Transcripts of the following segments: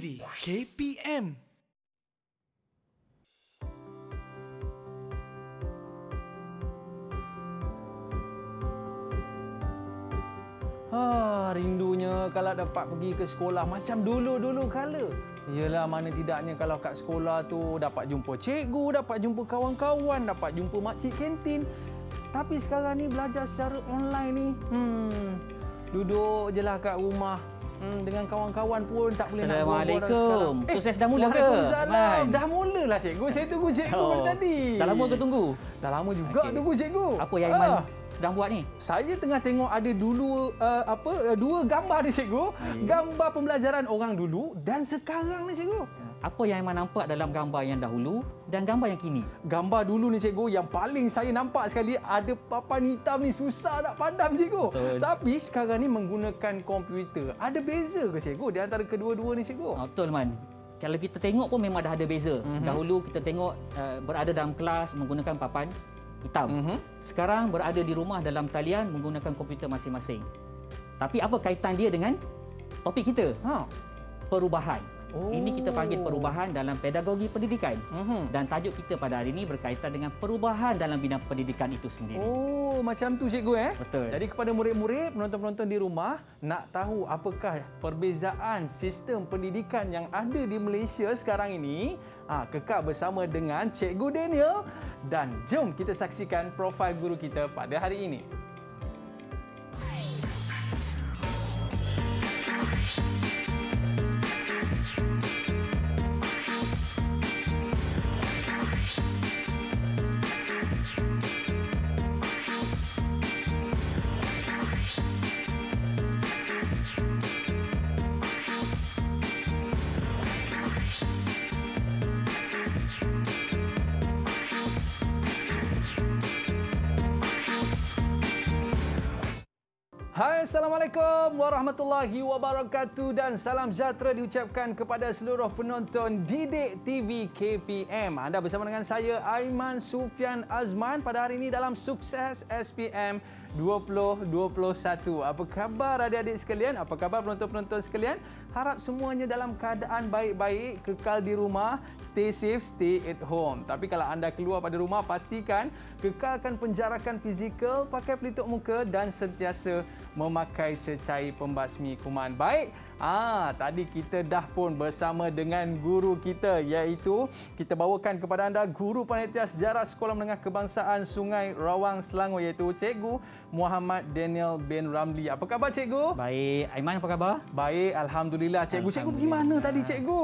TV KPM Ha, rindunya kalau dapat pergi ke sekolah macam dulu-dulu kala. Yelah mana tidaknya kalau kat sekolah tu dapat jumpa cikgu, dapat jumpa kawan-kawan, dapat jumpa makcik kantin. Tapi sekarang ni belajar secara online ni, hmm, duduk je lah kat rumah. Hmm, dengan kawan-kawan pun tak boleh nak berbual dah Assalamualaikum. sekarang. Sukses dah mula ke? Waalaikumsalam. Dah mula lah cikgu. Saya tunggu cikgu Oh, tadi. Dah lama ke tunggu? Dah lama juga Okey. tunggu cikgu. Apa yang Aiman Ah. sedang buat ni? Saya tengah tengok ada dulu uh, apa uh, dua gambar ni cikgu. Baik. Gambar pembelajaran orang dulu dan sekarang ni cikgu. Apa yang Aiman nampak dalam gambar yang dahulu dan gambar yang kini? Gambar dulu ni cikgu yang paling saya nampak sekali ada papan hitam ni susah nak pandang cikgu. Betul. Tapi sekarang ni menggunakan komputer. Ada beza ke cikgu di antara kedua-dua ni cikgu? Oh, betul Man. Kalau kita tengok pun memang dah ada beza. Mhm. Mm-hmm. Dahulu kita tengok uh, berada dalam kelas menggunakan papan hitam. Mhm. Mm-hmm. Sekarang berada di rumah dalam talian menggunakan komputer masing-masing. Tapi apa kaitan dia dengan topik kita? Ha. Perubahan. Oh. Ini kita panggil perubahan dalam pedagogi pendidikan. Mhm. Dan tajuk kita pada hari ini berkaitan dengan perubahan dalam bidang pendidikan itu sendiri. Oh, macam tu cikgu eh? Betul. Jadi kepada murid-murid, penonton-penonton di rumah, nak tahu apakah perbezaan sistem pendidikan yang ada di Malaysia sekarang ini? Ha, kekal bersama dengan Cikgu Daniel dan jom kita saksikan profil guru kita pada hari ini. Assalamualaikum warahmatullahi wabarakatuh dan salam sejahtera diucapkan kepada seluruh penonton Didik TV KPM. Anda bersama dengan saya Aiman Sufian Azman pada hari ini dalam Sukses SPM 2021. Apa khabar adik-adik sekalian? Apa khabar penonton-penonton sekalian? Harap semuanya dalam keadaan baik-baik, kekal di rumah, stay safe, stay at home. Tapi kalau anda keluar pada rumah, pastikan kekalkan penjarakan fizikal, pakai pelitup muka dan sentiasa memakai cecair pembasmi kuman. Baik, ah tadi kita dah pun bersama dengan guru kita iaitu kita bawakan kepada anda guru panitia sejarah Sekolah Menengah Kebangsaan Sungai Rawang Selangor iaitu Cikgu Muhammad Daniel bin Ramli. Apa khabar cikgu? Baik, Aiman apa khabar? Baik, alhamdulillah cikgu. Cikgu pergi mana Alhamdulillah. tadi cikgu?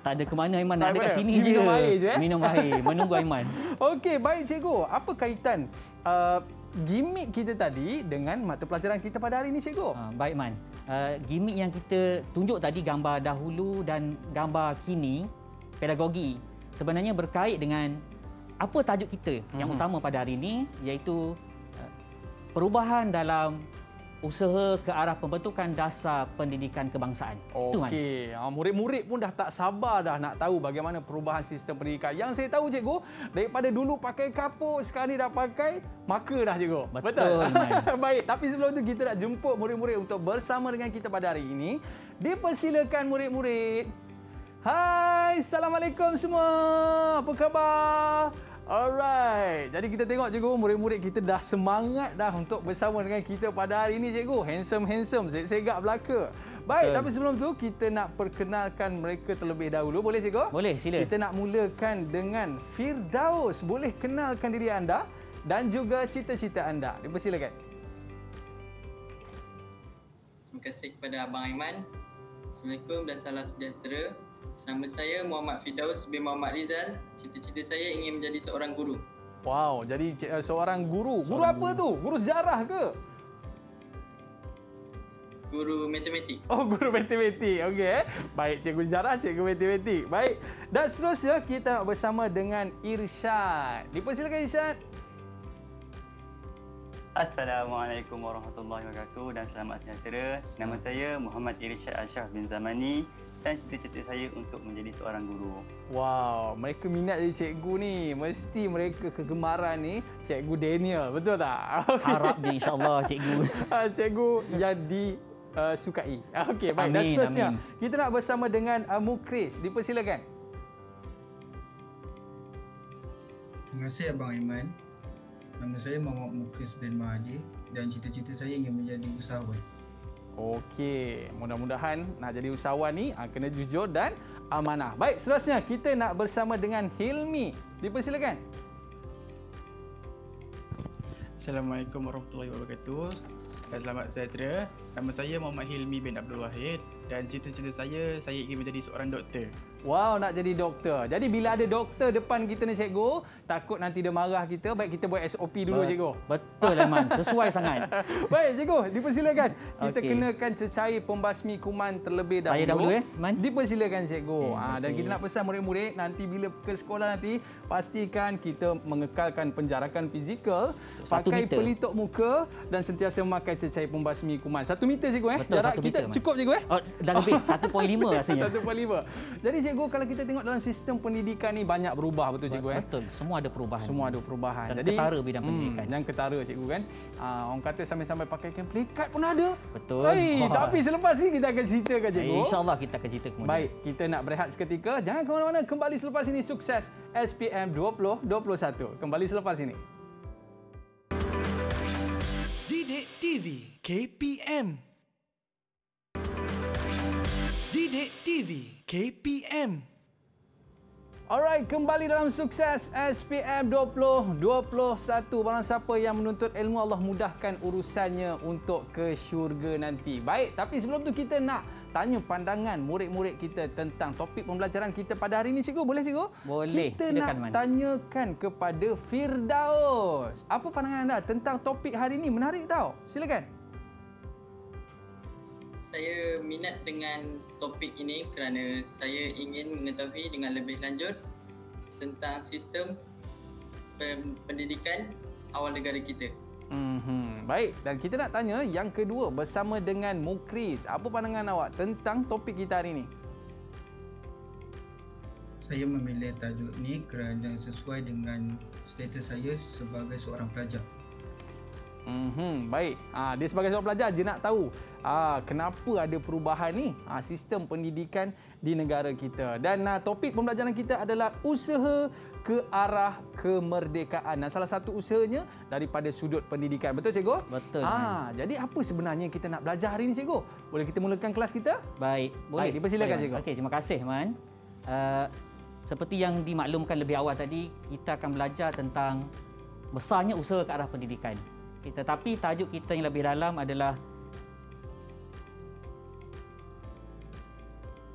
Tak ada ke mana Aiman, Tak ada kat sini je. minum air je, eh? Minum air, menunggu Aiman. Okey, baik cikgu. Apa kaitan uh, gimmick kita tadi dengan mata pelajaran kita pada hari ini cikgu? Ha, baik Man. Uh, gimmick yang kita tunjuk tadi gambar dahulu dan gambar kini pedagogi sebenarnya berkait dengan apa tajuk kita mm-hmm. yang Mhm. utama pada hari ini iaitu uh, perubahan dalam usaha ke arah pembentukan dasar pendidikan kebangsaan. Okey, ah, murid-murid pun dah tak sabar dah nak tahu bagaimana perubahan sistem pendidikan. Yang saya tahu cikgu, daripada dulu pakai kapur, sekarang ni dah pakai marker dah cikgu. Betul, Man. Baik, tapi sebelum tu kita nak jemput murid-murid untuk bersama dengan kita pada hari ini. Dipersilakan murid-murid. Hai, Assalamualaikum semua. Apa khabar? Alright. Jadi kita tengok cikgu murid-murid kita dah semangat dah untuk bersama dengan kita pada hari ini cikgu. Handsome-handsome, segak belaka. Baik, Betul. tapi sebelum tu kita nak perkenalkan mereka terlebih dahulu. Boleh cikgu? Boleh, sila. Kita nak mulakan dengan Firdaus. Boleh kenalkan diri anda dan juga cita-cita anda. Dipersilakan. Terima kasih kepada Abang Aiman. Assalamualaikum dan salam sejahtera. Nama saya Muhammad Fidaus bin Muhammad Rizal. Cita-cita saya ingin menjadi seorang guru. Wow, jadi uh, seorang guru. Guru apa tu? Guru sejarah ke? Guru matematik. Oh, guru matematik. Okey. eh. Baik, cikgu sejarah, cikgu matematik. Baik. Dan seterusnya kita bersama dengan Irsyad. Dipersilakan Irsyad. Assalamualaikum warahmatullahi wabarakatuh dan selamat sejahtera. Nama saya Muhammad Irsyad Ashraf bin Zamani dan cita-cita saya untuk menjadi seorang guru. Wow, mereka minat jadi cikgu ni. Mesti mereka kegemaran ni cikgu Daniel. Betul tak? Okey. Harap dia insya-Allah cikgu. Ah, cikgu yang di uh, sukai. Okey, baik. Dan Amin, seterusnya, amin. kita nak bersama dengan uh, Mukris. Dipersilakan. Terima kasih Abang Aiman. Nama saya Muhammad Mukris bin Mahathir dan cita-cita saya ingin menjadi usahawan. Okey, mudah-mudahan nak jadi usahawan ni uh, kena jujur dan amanah. Baik, seterusnya kita nak bersama dengan Hilmi. Dipersilakan. Assalamualaikum warahmatullahi wabarakatuh. Selamat sejahtera. Nama saya Muhammad Hilmi bin Abdul Wahid dan cita-cita saya saya ingin menjadi seorang doktor. Wow, nak jadi doktor. Jadi bila ada doktor depan kita ni cikgu, takut nanti dia marah kita. Baik kita buat SOP dulu Bet- cikgu. Betul Aiman, sesuai sangat. Baik cikgu, dipersilakan. Kita Okey. kenakan cecair pembasmi kuman terlebih dahulu. Saya dahulu, eh, Man? Dipersilakan cikgu. Okey, ha, dan terima kita nak pesan murid-murid nanti bila ke sekolah nanti pastikan kita mengekalkan penjarakan fizikal, Satu pakai meter. pelitup muka dan sentiasa memakai cecair pembasmi kuman. Satu meter cikgu eh. Betul, Jarak satu kita meter, cukup cikgu eh. Oh, dah lebih 1.5 rasanya. 1.5. Jadi cikgu kalau kita tengok dalam sistem pendidikan ni banyak berubah betul cikgu eh. Betul, semua ada perubahan. Semua ada perubahan. Dan ketara bidang pendidikan. yang ketara cikgu kan. Uh, orang kata sampai-sampai pakaikan plakat pun ada. Betul. Hey, Wah. tapi selepas ni kita akan ceritakan cikgu. InsyaAllah kita akan cerita kemudian. Baik, kita nak berehat seketika. Jangan ke mana-mana. Kembali selepas ini sukses SPM 2021. Kembali selepas ini. Didik TV KPM Didik TV KPM Alright, kembali dalam sukses SPM 2021. Barang siapa yang menuntut ilmu Allah mudahkan urusannya untuk ke syurga nanti. Baik, tapi sebelum tu kita nak tanya pandangan murid-murid kita tentang topik pembelajaran kita pada hari ini cikgu. Boleh cikgu? Boleh. Kita Silakan, nak Man. tanyakan kepada Firdaus. Apa pandangan anda tentang topik hari ini? Menarik tau. Silakan. Saya minat dengan topik ini kerana saya ingin mengetahui dengan lebih lanjut tentang sistem pen- pendidikan awal negara kita. Mm-hmm. Baik, dan kita nak tanya yang kedua bersama dengan Mukris. Apa pandangan awak tentang topik kita hari ini? Saya memilih tajuk ni kerana sesuai dengan status saya sebagai seorang pelajar. Mm-hmm. Baik, ha, dia sebagai seorang pelajar je nak tahu ha, kenapa ada perubahan ni ha, sistem pendidikan di negara kita. Dan ha, topik pembelajaran kita adalah usaha ke arah kemerdekaan. Dan salah satu usahanya daripada sudut pendidikan. Betul cikgu? Betul, Ha, jadi apa sebenarnya kita nak belajar hari ini cikgu? Boleh kita mulakan kelas kita? Baik, boleh. Baik, dipersilakan, cikgu. Okey, terima kasih, Man. Uh, seperti yang dimaklumkan lebih awal tadi, kita akan belajar tentang besarnya usaha ke arah pendidikan. Okay, tetapi tajuk kita yang lebih dalam adalah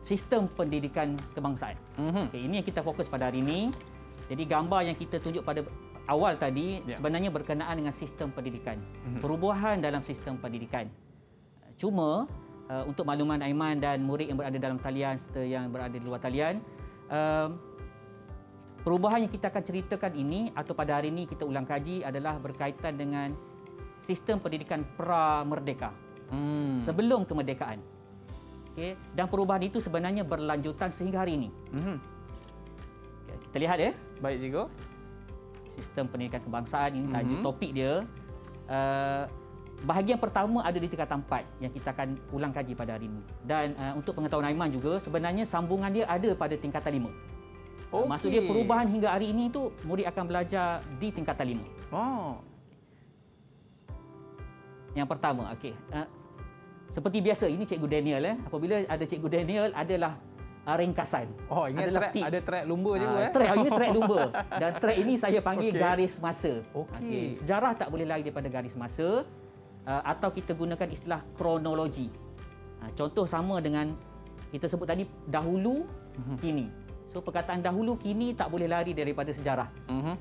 sistem pendidikan kebangsaan. Mhm. Okay, ini yang kita fokus pada hari ini. Jadi gambar yang kita tunjuk pada awal tadi Ya. sebenarnya berkenaan dengan sistem pendidikan. Perubahan dalam sistem pendidikan. Cuma uh, untuk makluman Aiman dan murid yang berada dalam talian serta yang berada di luar talian, uh, perubahan yang kita akan ceritakan ini atau pada hari ini kita ulang kaji adalah berkaitan dengan sistem pendidikan pra-merdeka Hmm. sebelum kemerdekaan. Okey, dan perubahan itu sebenarnya berlanjutan sehingga hari ini. Mhm. Okay, kita lihat ya, Baik cikgu. sistem pendidikan kebangsaan ini tajuk Mhm. topik dia. Uh, bahagian pertama ada di tingkatan 4 yang kita akan ulang kaji pada hari ini. Dan uh, untuk pengetahuan Aiman juga sebenarnya sambungan dia ada pada tingkatan 5. Okay. Maksud dia Okey. perubahan hingga hari ini tu murid akan belajar di tingkatan 5. Oh. Yang pertama, okey. Uh, seperti biasa ini Cikgu Daniel eh. Apabila ada Cikgu Daniel adalah uh, ringkasan. Oh, ingat Adalah track, tips. ada track lumba cikgu Ah, eh? Track, ini track lumba. Dan track ini saya panggil Okey. garis masa. Okey. Sejarah tak boleh lari daripada garis masa uh, atau kita gunakan istilah kronologi. Uh, contoh sama dengan kita sebut tadi dahulu, Mhm. kini. So perkataan dahulu, kini tak boleh lari daripada sejarah Mhm.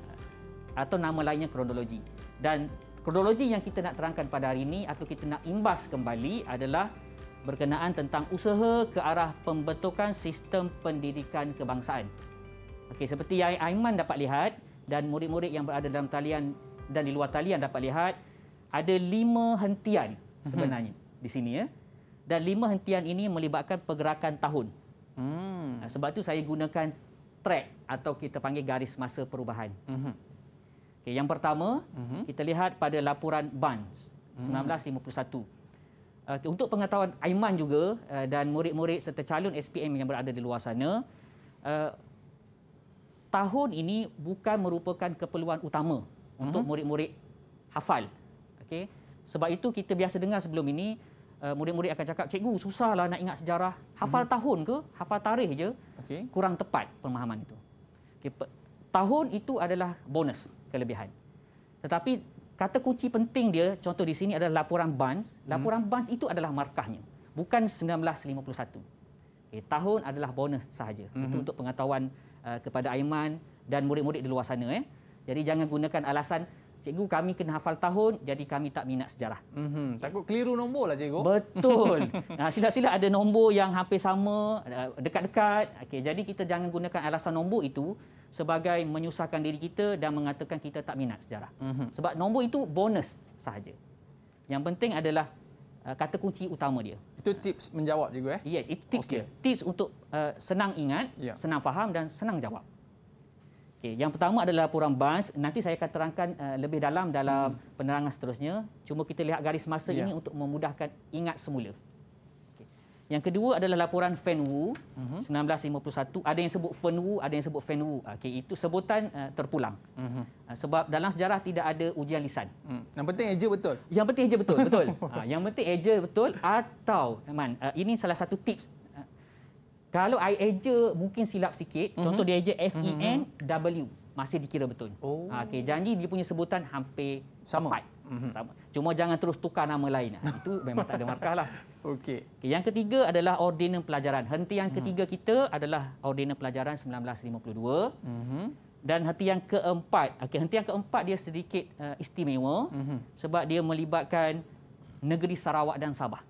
atau nama lainnya kronologi. Dan kronologi yang kita nak terangkan pada hari ini atau kita nak imbas kembali adalah berkenaan tentang usaha ke arah pembentukan sistem pendidikan kebangsaan. Okey, seperti yang Aiman dapat lihat dan murid-murid yang berada dalam talian dan di luar talian dapat lihat, ada lima hentian sebenarnya di sini ya. Dan lima hentian ini melibatkan pergerakan tahun. Hmm. Sebab tu saya gunakan track atau kita panggil garis masa perubahan. Mhm. Okay, yang pertama, Mhm. kita lihat pada laporan Barnes 1951. Uh, untuk pengetahuan Aiman juga uh, dan murid-murid serta calon SPM yang berada di luar sana, uh, tahun ini bukan merupakan keperluan utama uh-huh. untuk murid-murid hafal. Okey. Sebab itu kita biasa dengar sebelum ini uh, murid-murid akan cakap, "Cikgu, susahlah nak ingat sejarah. Hafal uh-huh. tahun ke? Hafal tarikh je?" Okey. Kurang tepat pemahaman itu. Okay. Tahun itu adalah bonus, kelebihan. Tetapi kata kunci penting dia, contoh di sini adalah laporan BANS. Laporan hmm. BANS itu adalah markahnya, bukan 1951. Okay. Tahun adalah bonus sahaja. Hmm. Itu untuk pengetahuan uh, kepada Aiman dan murid-murid di luar sana. Eh. Jadi jangan gunakan alasan cikgu kami kena hafal tahun jadi kami tak minat sejarah. Mm-hmm. Takut keliru nombor lah cikgu. Betul. nah, sila-sila ada nombor yang hampir sama, uh, dekat-dekat. Okey, jadi kita jangan gunakan alasan nombor itu sebagai menyusahkan diri kita dan mengatakan kita tak minat sejarah. Mm-hmm. Sebab nombor itu bonus sahaja. Yang penting adalah uh, kata kunci utama dia. Itu tips menjawab cikgu eh? Yes, itu tips okay. dia. Tips untuk uh, senang ingat, yeah. senang faham dan senang jawab. Okay, yang pertama adalah laporan BANS. Nanti saya akan terangkan uh, lebih dalam dalam hmm. penerangan seterusnya. Cuma kita lihat garis masa yeah. ini untuk memudahkan ingat semula. Yang kedua adalah laporan FENWU uh-huh. 1951. Ada yang sebut FENWU, ada yang sebut FENWU. Okay, itu sebutan uh, terpulang. Uh-huh. Uh, sebab dalam sejarah tidak ada ujian lisan. Hmm. Yang penting eja betul. Yang penting eja betul, betul. uh, yang penting eja betul atau man, uh, ini salah satu tips kalau I eja mungkin silap sikit, mm-hmm. contoh dia eja F E N W masih dikira betul. Oh. Ha, okay, janji dia punya sebutan hampir sama. tepat. Mm-hmm. Sama. Cuma jangan terus tukar nama lain. Itu memang tak ada markah lah. Okey. Okay, yang ketiga adalah ordinance pelajaran. Hentian mm-hmm. ketiga kita adalah ordinance pelajaran 1952. Mm-hmm. Dan hentian keempat, okay, hentian keempat dia sedikit uh, istimewa mm-hmm. sebab dia melibatkan negeri Sarawak dan Sabah.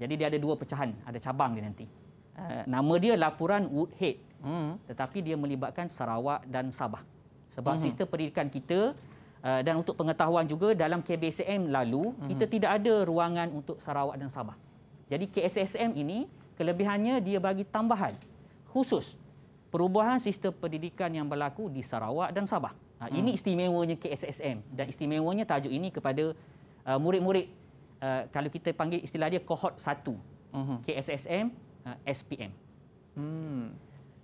Jadi dia ada dua pecahan, ada cabang dia nanti. Uh, nama dia laporan Woodhead. Hmm. Tetapi dia melibatkan Sarawak dan Sabah. Sebab hmm. sistem pendidikan kita uh, dan untuk pengetahuan juga dalam KBSM lalu hmm. kita tidak ada ruangan untuk Sarawak dan Sabah. Jadi KSSM ini kelebihannya dia bagi tambahan khusus perubahan sistem pendidikan yang berlaku di Sarawak dan Sabah. Uh, hmm. Ini istimewanya KSSM dan istimewanya tajuk ini kepada uh, murid-murid uh, kalau kita panggil istilah dia kohort 1. Hmm. KSSM uh, SPM. Hmm.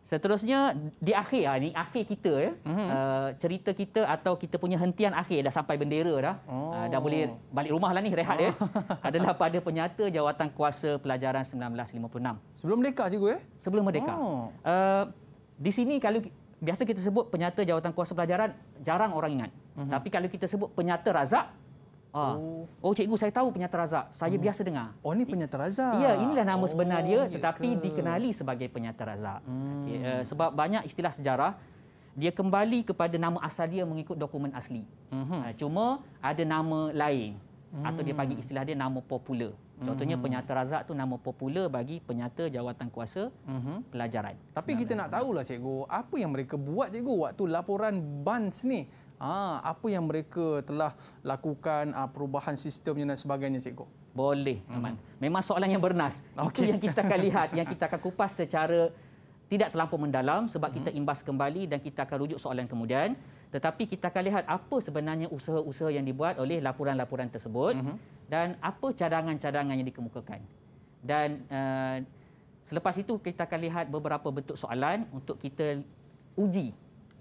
Seterusnya di akhir ah ni akhir kita ya. Mm-hmm. Uh, cerita kita atau kita punya hentian akhir dah sampai bendera dah. Oh. Uh, dah boleh balik rumah lah ni rehat ya. oh. ya. Adalah pada penyata jawatan kuasa pelajaran 1956. Sebelum merdeka cikgu ya? Sebelum merdeka. Oh. Uh, di sini kalau biasa kita sebut penyata jawatan kuasa pelajaran jarang orang ingat. Mm-hmm. Tapi kalau kita sebut penyata razak Ah. Oh. oh cikgu saya tahu penyata razak. Saya hmm. biasa dengar. Oh ni penyata razak. Ya, inilah nama oh, sebenar dia tetapi ke. dikenali sebagai penyata razak. Hmm. Okay, uh, eh, sebab banyak istilah sejarah dia kembali kepada nama asal dia mengikut dokumen asli. Hmm. Uh, cuma ada nama lain hmm. atau dia bagi istilah dia nama popular. Contohnya hmm. penyata razak tu nama popular bagi penyata jawatan kuasa hmm. pelajaran. Tapi kita nak tahulah cikgu, apa yang mereka buat cikgu waktu laporan BANS ni? Ah, apa yang mereka telah lakukan ah, perubahan sistemnya dan sebagainya cikgu? Boleh, Aman. Hmm. Memang soalan yang bernas. Okay. Itu yang kita akan lihat, yang kita akan kupas secara tidak terlampau mendalam sebab hmm. kita imbas kembali dan kita akan rujuk soalan kemudian. Tetapi kita akan lihat apa sebenarnya usaha-usaha yang dibuat oleh laporan-laporan tersebut hmm. dan apa cadangan-cadangan yang dikemukakan. Dan uh, selepas itu kita akan lihat beberapa bentuk soalan untuk kita uji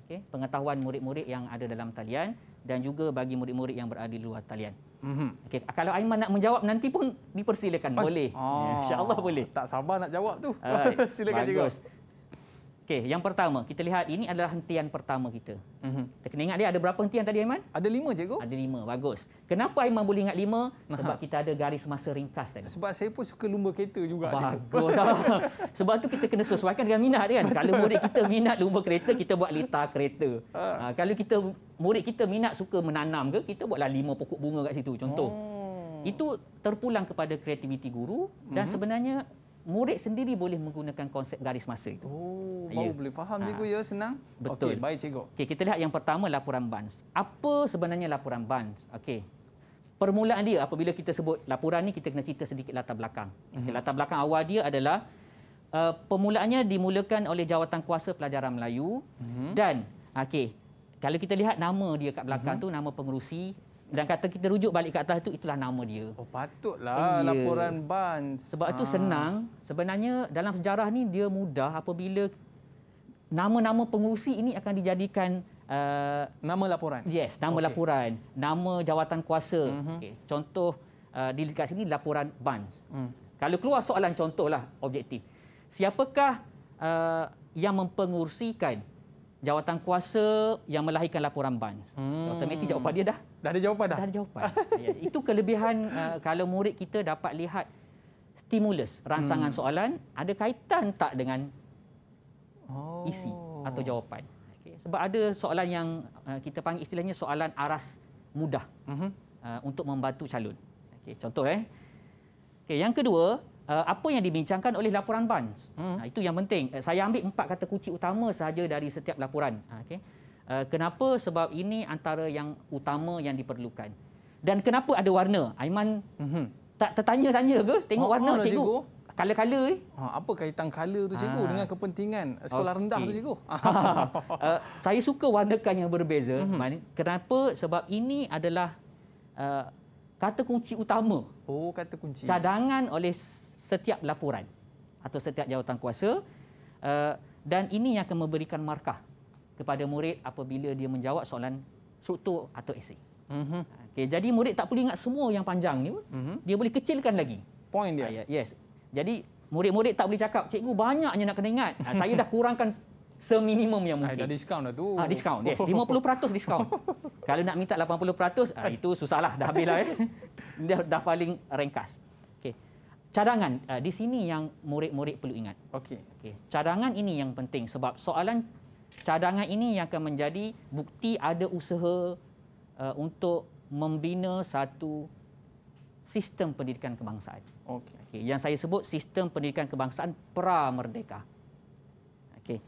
okay, pengetahuan murid-murid yang ada dalam talian dan juga bagi murid-murid yang berada di luar talian. Mm-hmm. Okay, kalau Aiman nak menjawab nanti pun dipersilakan. Boleh. Oh. InsyaAllah boleh. Tak sabar nak jawab tu. Silakan Bagus. juga. Okey, yang pertama, kita lihat ini adalah hentian pertama kita. Mm-hmm. Kita kena ingat dia ada berapa hentian tadi Aiman? Ada lima cikgu. Ada lima, bagus. Kenapa Aiman boleh ingat lima? Sebab kita ada garis masa ringkas tadi. Sebab saya pun suka lumba kereta juga. Bagus. Sebab tu kita kena sesuaikan dengan minat kan. Betul. Kalau murid kita minat lumba kereta, kita buat litar kereta. Ha. Ha, kalau kita murid kita minat suka menanam ke, kita buatlah lima pokok bunga kat situ contoh. Oh. Itu terpulang kepada kreativiti guru dan mm-hmm. sebenarnya murid sendiri boleh menggunakan konsep garis masa itu. Oh, baru ya. boleh faham ha. cikgu ya, senang. Betul. Okey, baik cikgu. Okey, kita lihat yang pertama laporan BANS. Apa sebenarnya laporan BANS? Okey. Permulaan dia apabila kita sebut laporan ni kita kena cerita sedikit latar belakang. Okay, mhm. latar belakang awal dia adalah uh, permulaannya dimulakan oleh jawatan kuasa pelajaran Melayu mm-hmm. dan okey, kalau kita lihat nama dia kat belakang mm-hmm. tu nama pengerusi dan kata kita rujuk balik ke atas tu itulah nama dia. Oh patutlah Ya. laporan bans. Sebab itu senang. Sebenarnya dalam sejarah ni dia mudah apabila nama-nama pengurusi ini akan dijadikan uh, Nama laporan. yes, nama. Mhm. laporan, nama jawatan kuasa. Okey, contoh uh, di dekat sini laporan BANS. Hmm. Kalau keluar soalan contohlah objektif. Siapakah uh, yang mempengurusikan jawatan kuasa yang melahirkan laporan BANS? Hmm. Automatik jawapan dia dah Dah ada jawapan dah? dah ada jawapan. ya, itu kelebihan uh, kalau murid kita dapat lihat stimulus rangsangan Hmm. soalan ada kaitan tak dengan Oh. isi atau jawapan. Okay. Sebab ada soalan yang uh, kita panggil istilahnya soalan aras mudah Mhm. uh, untuk membantu calon. Okay, contoh eh. Okay, yang kedua, uh, apa yang dibincangkan oleh laporan BANS. Hmm. Uh, itu yang penting. Uh, saya ambil empat kata kunci utama sahaja dari setiap laporan. Uh, okay. Uh, kenapa? Sebab ini antara yang utama yang diperlukan. Dan kenapa ada warna? Aiman Mhm. tak tertanya-tanya ke? Tengok Oh, warna oh cikgu. cikgu. Kala-kala ni. Ha, apa kaitan color tu cikgu Ah. dengan kepentingan sekolah Okey. rendah tu cikgu? uh, saya suka warnakan yang berbeza. Mhm. Mm-hmm. Kenapa? Sebab ini adalah uh, kata kunci utama Oh, kata kunci. cadangan oleh setiap laporan atau setiap jawatan kuasa uh, dan ini yang akan memberikan markah kepada murid apabila dia menjawab soalan struktur atau esei. Mhm. Okay, jadi murid tak perlu ingat semua yang panjang ni. Mhm. Dia boleh kecilkan lagi. Point dia. Ah, ya, yes. Jadi murid-murid tak boleh cakap, cikgu banyaknya nak kena ingat. Ah, saya dah kurangkan seminimum yang Ay, mungkin. dah diskaun dah tu. Ah, diskaun. Yes, 50% diskaun. Kalau nak minta 80%, ah, itu susahlah dah habis lah eh. Dah, dah paling ringkas. Cadangan ah, di sini yang murid-murid perlu ingat. Okey. Okey. Cadangan ini yang penting sebab soalan cadangan ini yang akan menjadi bukti ada usaha uh, untuk membina satu sistem pendidikan kebangsaan. Okey. Okey, yang saya sebut sistem pendidikan kebangsaan pra-merdeka. Okey.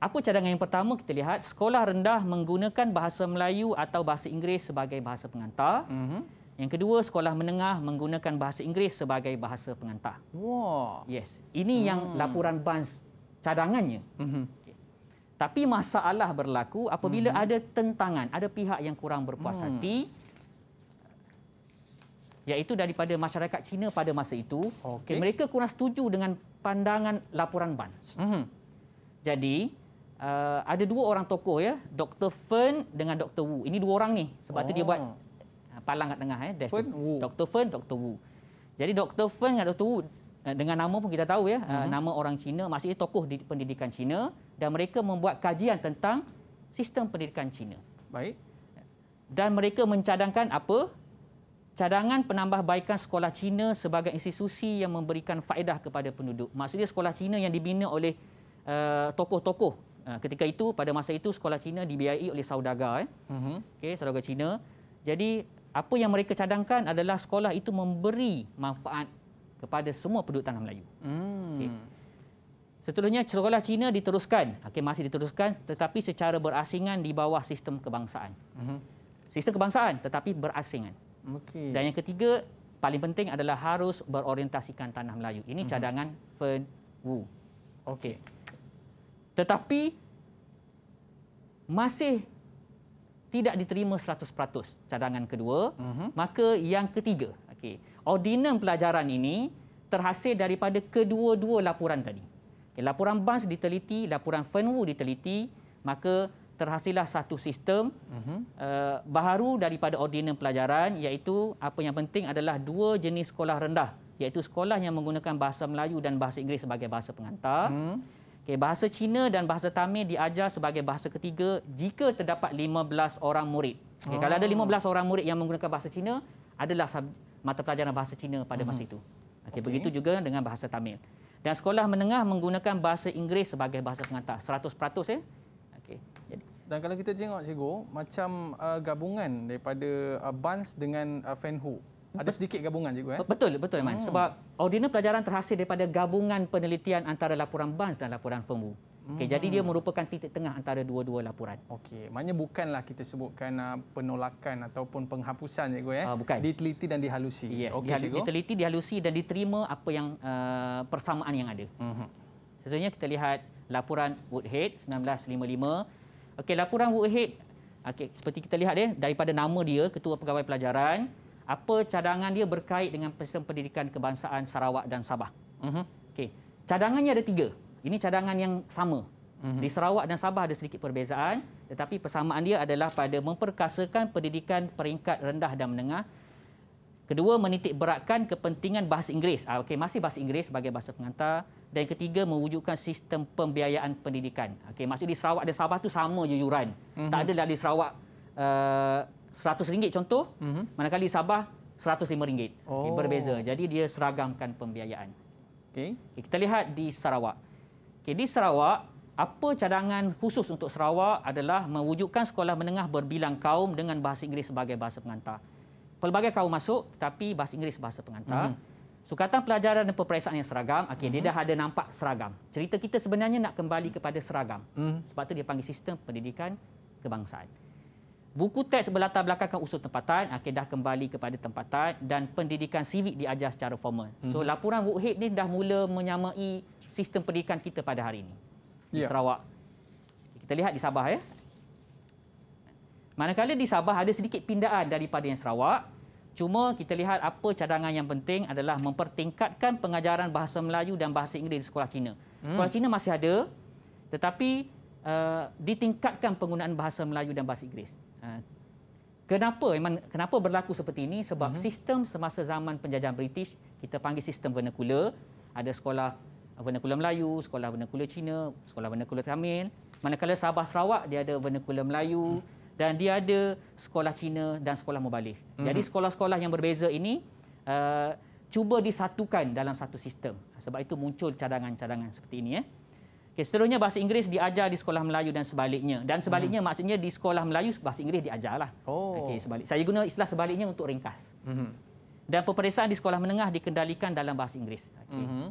Apa cadangan yang pertama kita lihat sekolah rendah menggunakan bahasa Melayu atau bahasa Inggeris sebagai bahasa pengantar. Mhm. Yang kedua sekolah menengah menggunakan bahasa Inggeris sebagai bahasa pengantar. Wah. Yes, ini yang laporan BANS cadangannya. Mhm. Tapi masalah berlaku apabila ada tentangan, ada pihak yang kurang berpuas hati iaitu daripada masyarakat Cina pada masa itu. Okey. Okay, mereka kurang setuju dengan pandangan laporan BANS. Mhm. Jadi uh, ada dua orang tokoh ya, Dr. Fern dengan Dr. Wu. Ini dua orang ni. Sebab tu dia buat Oh. uh, palang kat tengah eh. dash Fern. Wu. Dr. Fern, Dr. Wu. Jadi Dr. Fern dengan Dr. Wu uh, dengan nama pun kita tahu ya, uh, nama orang Cina, maksudnya tokoh di pendidikan Cina dan mereka membuat kajian tentang sistem pendidikan Cina. Baik. Dan mereka mencadangkan apa? Cadangan penambahbaikan sekolah Cina sebagai institusi yang memberikan faedah kepada penduduk. Maksudnya sekolah Cina yang dibina oleh uh, tokoh-tokoh. Ketika itu, pada masa itu, sekolah Cina dibiayai oleh saudagar. Eh? Mhm. Okay, saudagar Cina. Jadi, apa yang mereka cadangkan adalah sekolah itu memberi manfaat kepada semua penduduk tanah Melayu. Hmm. Okey. Seterusnya sekolah Cina diteruskan, okay, masih diteruskan tetapi secara berasingan di bawah sistem kebangsaan. Mhm. Sistem kebangsaan tetapi berasingan. Okey. Dan yang ketiga paling penting adalah harus berorientasikan tanah Melayu. Ini cadangan Fern Wu. Okey. Tetapi masih tidak diterima 100% cadangan kedua, Mhm. maka yang ketiga, okey. Ordinan pelajaran ini terhasil daripada kedua-dua laporan tadi. Okay, laporan BANS diteliti, laporan Fernwu diteliti, maka terhasillah satu sistem Mhm. uh, baharu daripada ordinan pelajaran iaitu apa yang penting adalah dua jenis sekolah rendah iaitu sekolah yang menggunakan bahasa Melayu dan bahasa Inggeris sebagai bahasa pengantar. Hmm. Okay, bahasa Cina dan bahasa Tamil diajar sebagai bahasa ketiga jika terdapat 15 orang murid. Okay, Kalau ada 15 orang murid yang menggunakan bahasa Cina, adalah sub- mata pelajaran bahasa Cina pada masa itu. Okay, Okey. Begitu juga dengan bahasa Tamil. Dan sekolah menengah menggunakan bahasa Inggeris sebagai bahasa pengantar. 100% ya. Okay. Jadi, Dan kalau kita tengok cikgu, macam uh, gabungan daripada uh, BANS dengan uh, FENHU. Ada sedikit gabungan cikgu eh? Betul, betul Iman. Sebab ordinan pelajaran terhasil daripada gabungan penelitian antara laporan BANS dan laporan FEMU. Okay, Jadi dia merupakan titik tengah antara dua-dua laporan. Okey, maknanya bukanlah kita sebutkan uh, penolakan ataupun penghapusan cikgu eh. Ah, bukan. Diteliti dan dihalusi. Yes, Okey dihalu- cikgu. diteliti, dihalusi dan diterima apa yang uh, persamaan yang ada. Mhm. Seterusnya kita lihat laporan Woodhead 1955. Okey, laporan Woodhead Okey, seperti kita lihat dia daripada nama dia Ketua Pegawai Pelajaran, apa cadangan dia berkait dengan sistem pendidikan kebangsaan Sarawak dan Sabah. Mhm. Okey, cadangannya ada tiga. Ini cadangan yang sama. Mhm. Di Sarawak dan Sabah ada sedikit perbezaan, tetapi persamaan dia adalah pada memperkasakan pendidikan peringkat rendah dan menengah. Kedua, menitik beratkan kepentingan bahasa Inggeris. Ah, Okey, masih bahasa Inggeris sebagai bahasa pengantar. Dan ketiga, mewujudkan sistem pembiayaan pendidikan. Okey, maksud di Sarawak dan Sabah tu sama je yuran. Mm-hmm. Tak adalah di Sarawak uh, RM100 contoh, mm-hmm. manakala di Sabah RM105. Okay, Oh. berbeza. Jadi dia seragamkan pembiayaan. Okey. Okay, kita lihat di Sarawak. Okay, di Sarawak, apa cadangan khusus untuk Sarawak adalah mewujudkan sekolah menengah berbilang kaum dengan bahasa Inggeris sebagai bahasa pengantar. Pelbagai kaum masuk, tapi bahasa Inggeris bahasa pengantar. Mm-hmm. Sukatan pelajaran dan peperiksaan yang seragam, okay, mm-hmm. dia dah ada nampak seragam. Cerita kita sebenarnya nak kembali kepada seragam. Mm. Sebab tu dia panggil sistem pendidikan kebangsaan. Buku teks berlatar belakangkan usul tempatan, okay, dah kembali kepada tempatan dan pendidikan sivik diajar secara formal. So laporan Woodhead ni dah mula menyamai sistem pendidikan kita pada hari ini di Ya. Sarawak. Kita lihat di Sabah ya. Manakala di Sabah ada sedikit pindaan daripada yang Sarawak, cuma kita lihat apa cadangan yang penting adalah mempertingkatkan pengajaran bahasa Melayu dan bahasa Inggeris di sekolah Cina. Hmm. Sekolah Cina masih ada, tetapi uh, ditingkatkan penggunaan bahasa Melayu dan bahasa Inggeris. Uh, kenapa memang kenapa berlaku seperti ini? Sebab Hmm. sistem semasa zaman penjajahan British kita panggil sistem vernacular, ada sekolah vernacular Melayu, sekolah vernacular Cina, sekolah vernacular Tamil. Manakala Sabah Sarawak dia ada vernacular Melayu dan dia ada sekolah Cina dan sekolah Mubalik. Mhm. Jadi sekolah-sekolah yang berbeza ini uh, cuba disatukan dalam satu sistem. Sebab itu muncul cadangan-cadangan seperti ini ya. Okay, seterusnya bahasa Inggeris diajar di sekolah Melayu dan sebaliknya. Dan sebaliknya maksudnya di sekolah Melayu bahasa Inggeris diajarlah. Oh. Okey, sebalik. Saya guna istilah sebaliknya untuk ringkas. Mhm. Dan peperiksaan di sekolah menengah dikendalikan dalam bahasa Inggeris. Okey. Mhm.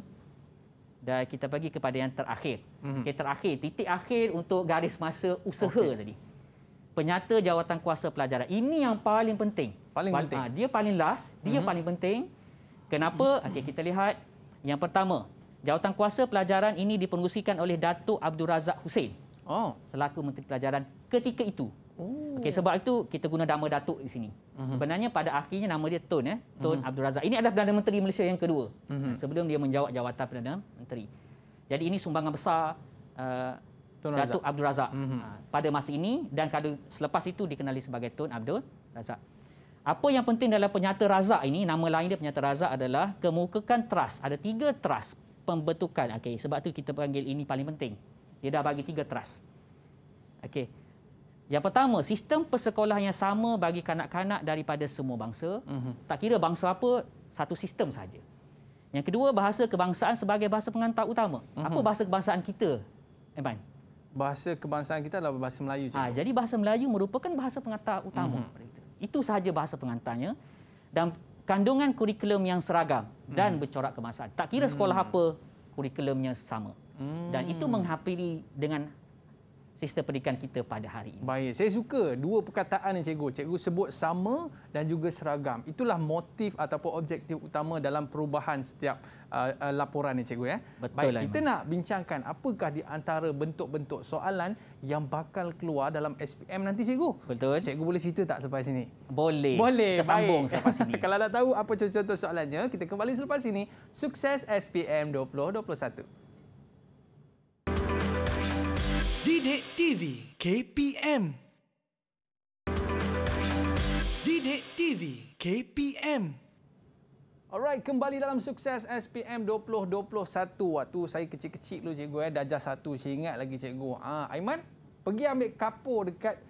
Dan kita pergi kepada yang terakhir. Mhm. Okey, terakhir, titik akhir untuk garis masa usaha okay. tadi. Penyata jawatan kuasa pelajaran. Ini yang paling penting. Paling Pal- penting. ah, dia paling last, dia Mhm. paling penting. Kenapa? Okey, kita lihat yang pertama. Jawatan kuasa pelajaran ini dipengerusikan oleh Datuk Abdul Razak Hussein Oh. selaku Menteri Pelajaran ketika itu. Oh. Okey, sebab itu kita guna nama Datuk di sini. Uh-huh. Sebenarnya pada akhirnya nama dia Tun eh, Tun uh-huh. Abdul Razak. Ini adalah Perdana Menteri Malaysia yang kedua. Uh-huh. Sebelum dia menjawat jawatan Perdana Menteri. Jadi ini sumbangan besar uh, Tun Datuk Razak. Abdul Razak Mhm. uh, pada masa ini dan kalau selepas itu dikenali sebagai Tun Abdul Razak. Apa yang penting dalam penyata Razak ini, nama lain dia penyata Razak adalah kemukakan trust. Ada tiga trust pembentukan. Okey, sebab tu kita panggil ini paling penting. Dia dah bagi tiga trust. Okey. Yang pertama, sistem persekolahan yang sama bagi kanak-kanak daripada semua bangsa. Mm-hmm. Tak kira bangsa apa, satu sistem saja. Yang kedua, bahasa kebangsaan sebagai bahasa pengantar utama. Mm-hmm. Apa bahasa kebangsaan kita, Eman? Bahasa kebangsaan kita adalah bahasa Melayu. Ha, jadi bahasa Melayu merupakan bahasa pengantar utama. Mm-hmm. Itu. itu sahaja bahasa pengantarnya. Dan kandungan kurikulum yang seragam dan bercorak kebangsaan. Tak kira sekolah apa, kurikulumnya sama. Hmm. Dan itu menghampiri dengan sistem pendidikan kita pada hari ini. Baik, saya suka dua perkataan ni cikgu. Cikgu sebut sama dan juga seragam. Itulah motif ataupun objektif utama dalam perubahan setiap uh, uh, laporan ni cikgu ya. Betul Baik, lah, kita nak bincangkan apakah di antara bentuk-bentuk soalan yang bakal keluar dalam SPM nanti cikgu. Betul. Cikgu boleh cerita tak sampai sini? Boleh. Boleh, Kita sambung baik. selepas ini. Kalau nak tahu apa contoh-contoh soalannya, kita kembali selepas ini. Sukses SPM 2021. Didik TV KPM Didik TV KPM Alright, kembali dalam sukses SPM 2021. Waktu saya kecil-kecil dulu cikgu eh, darjah satu saya ingat lagi cikgu. Ah, Aiman pergi ambil kapur dekat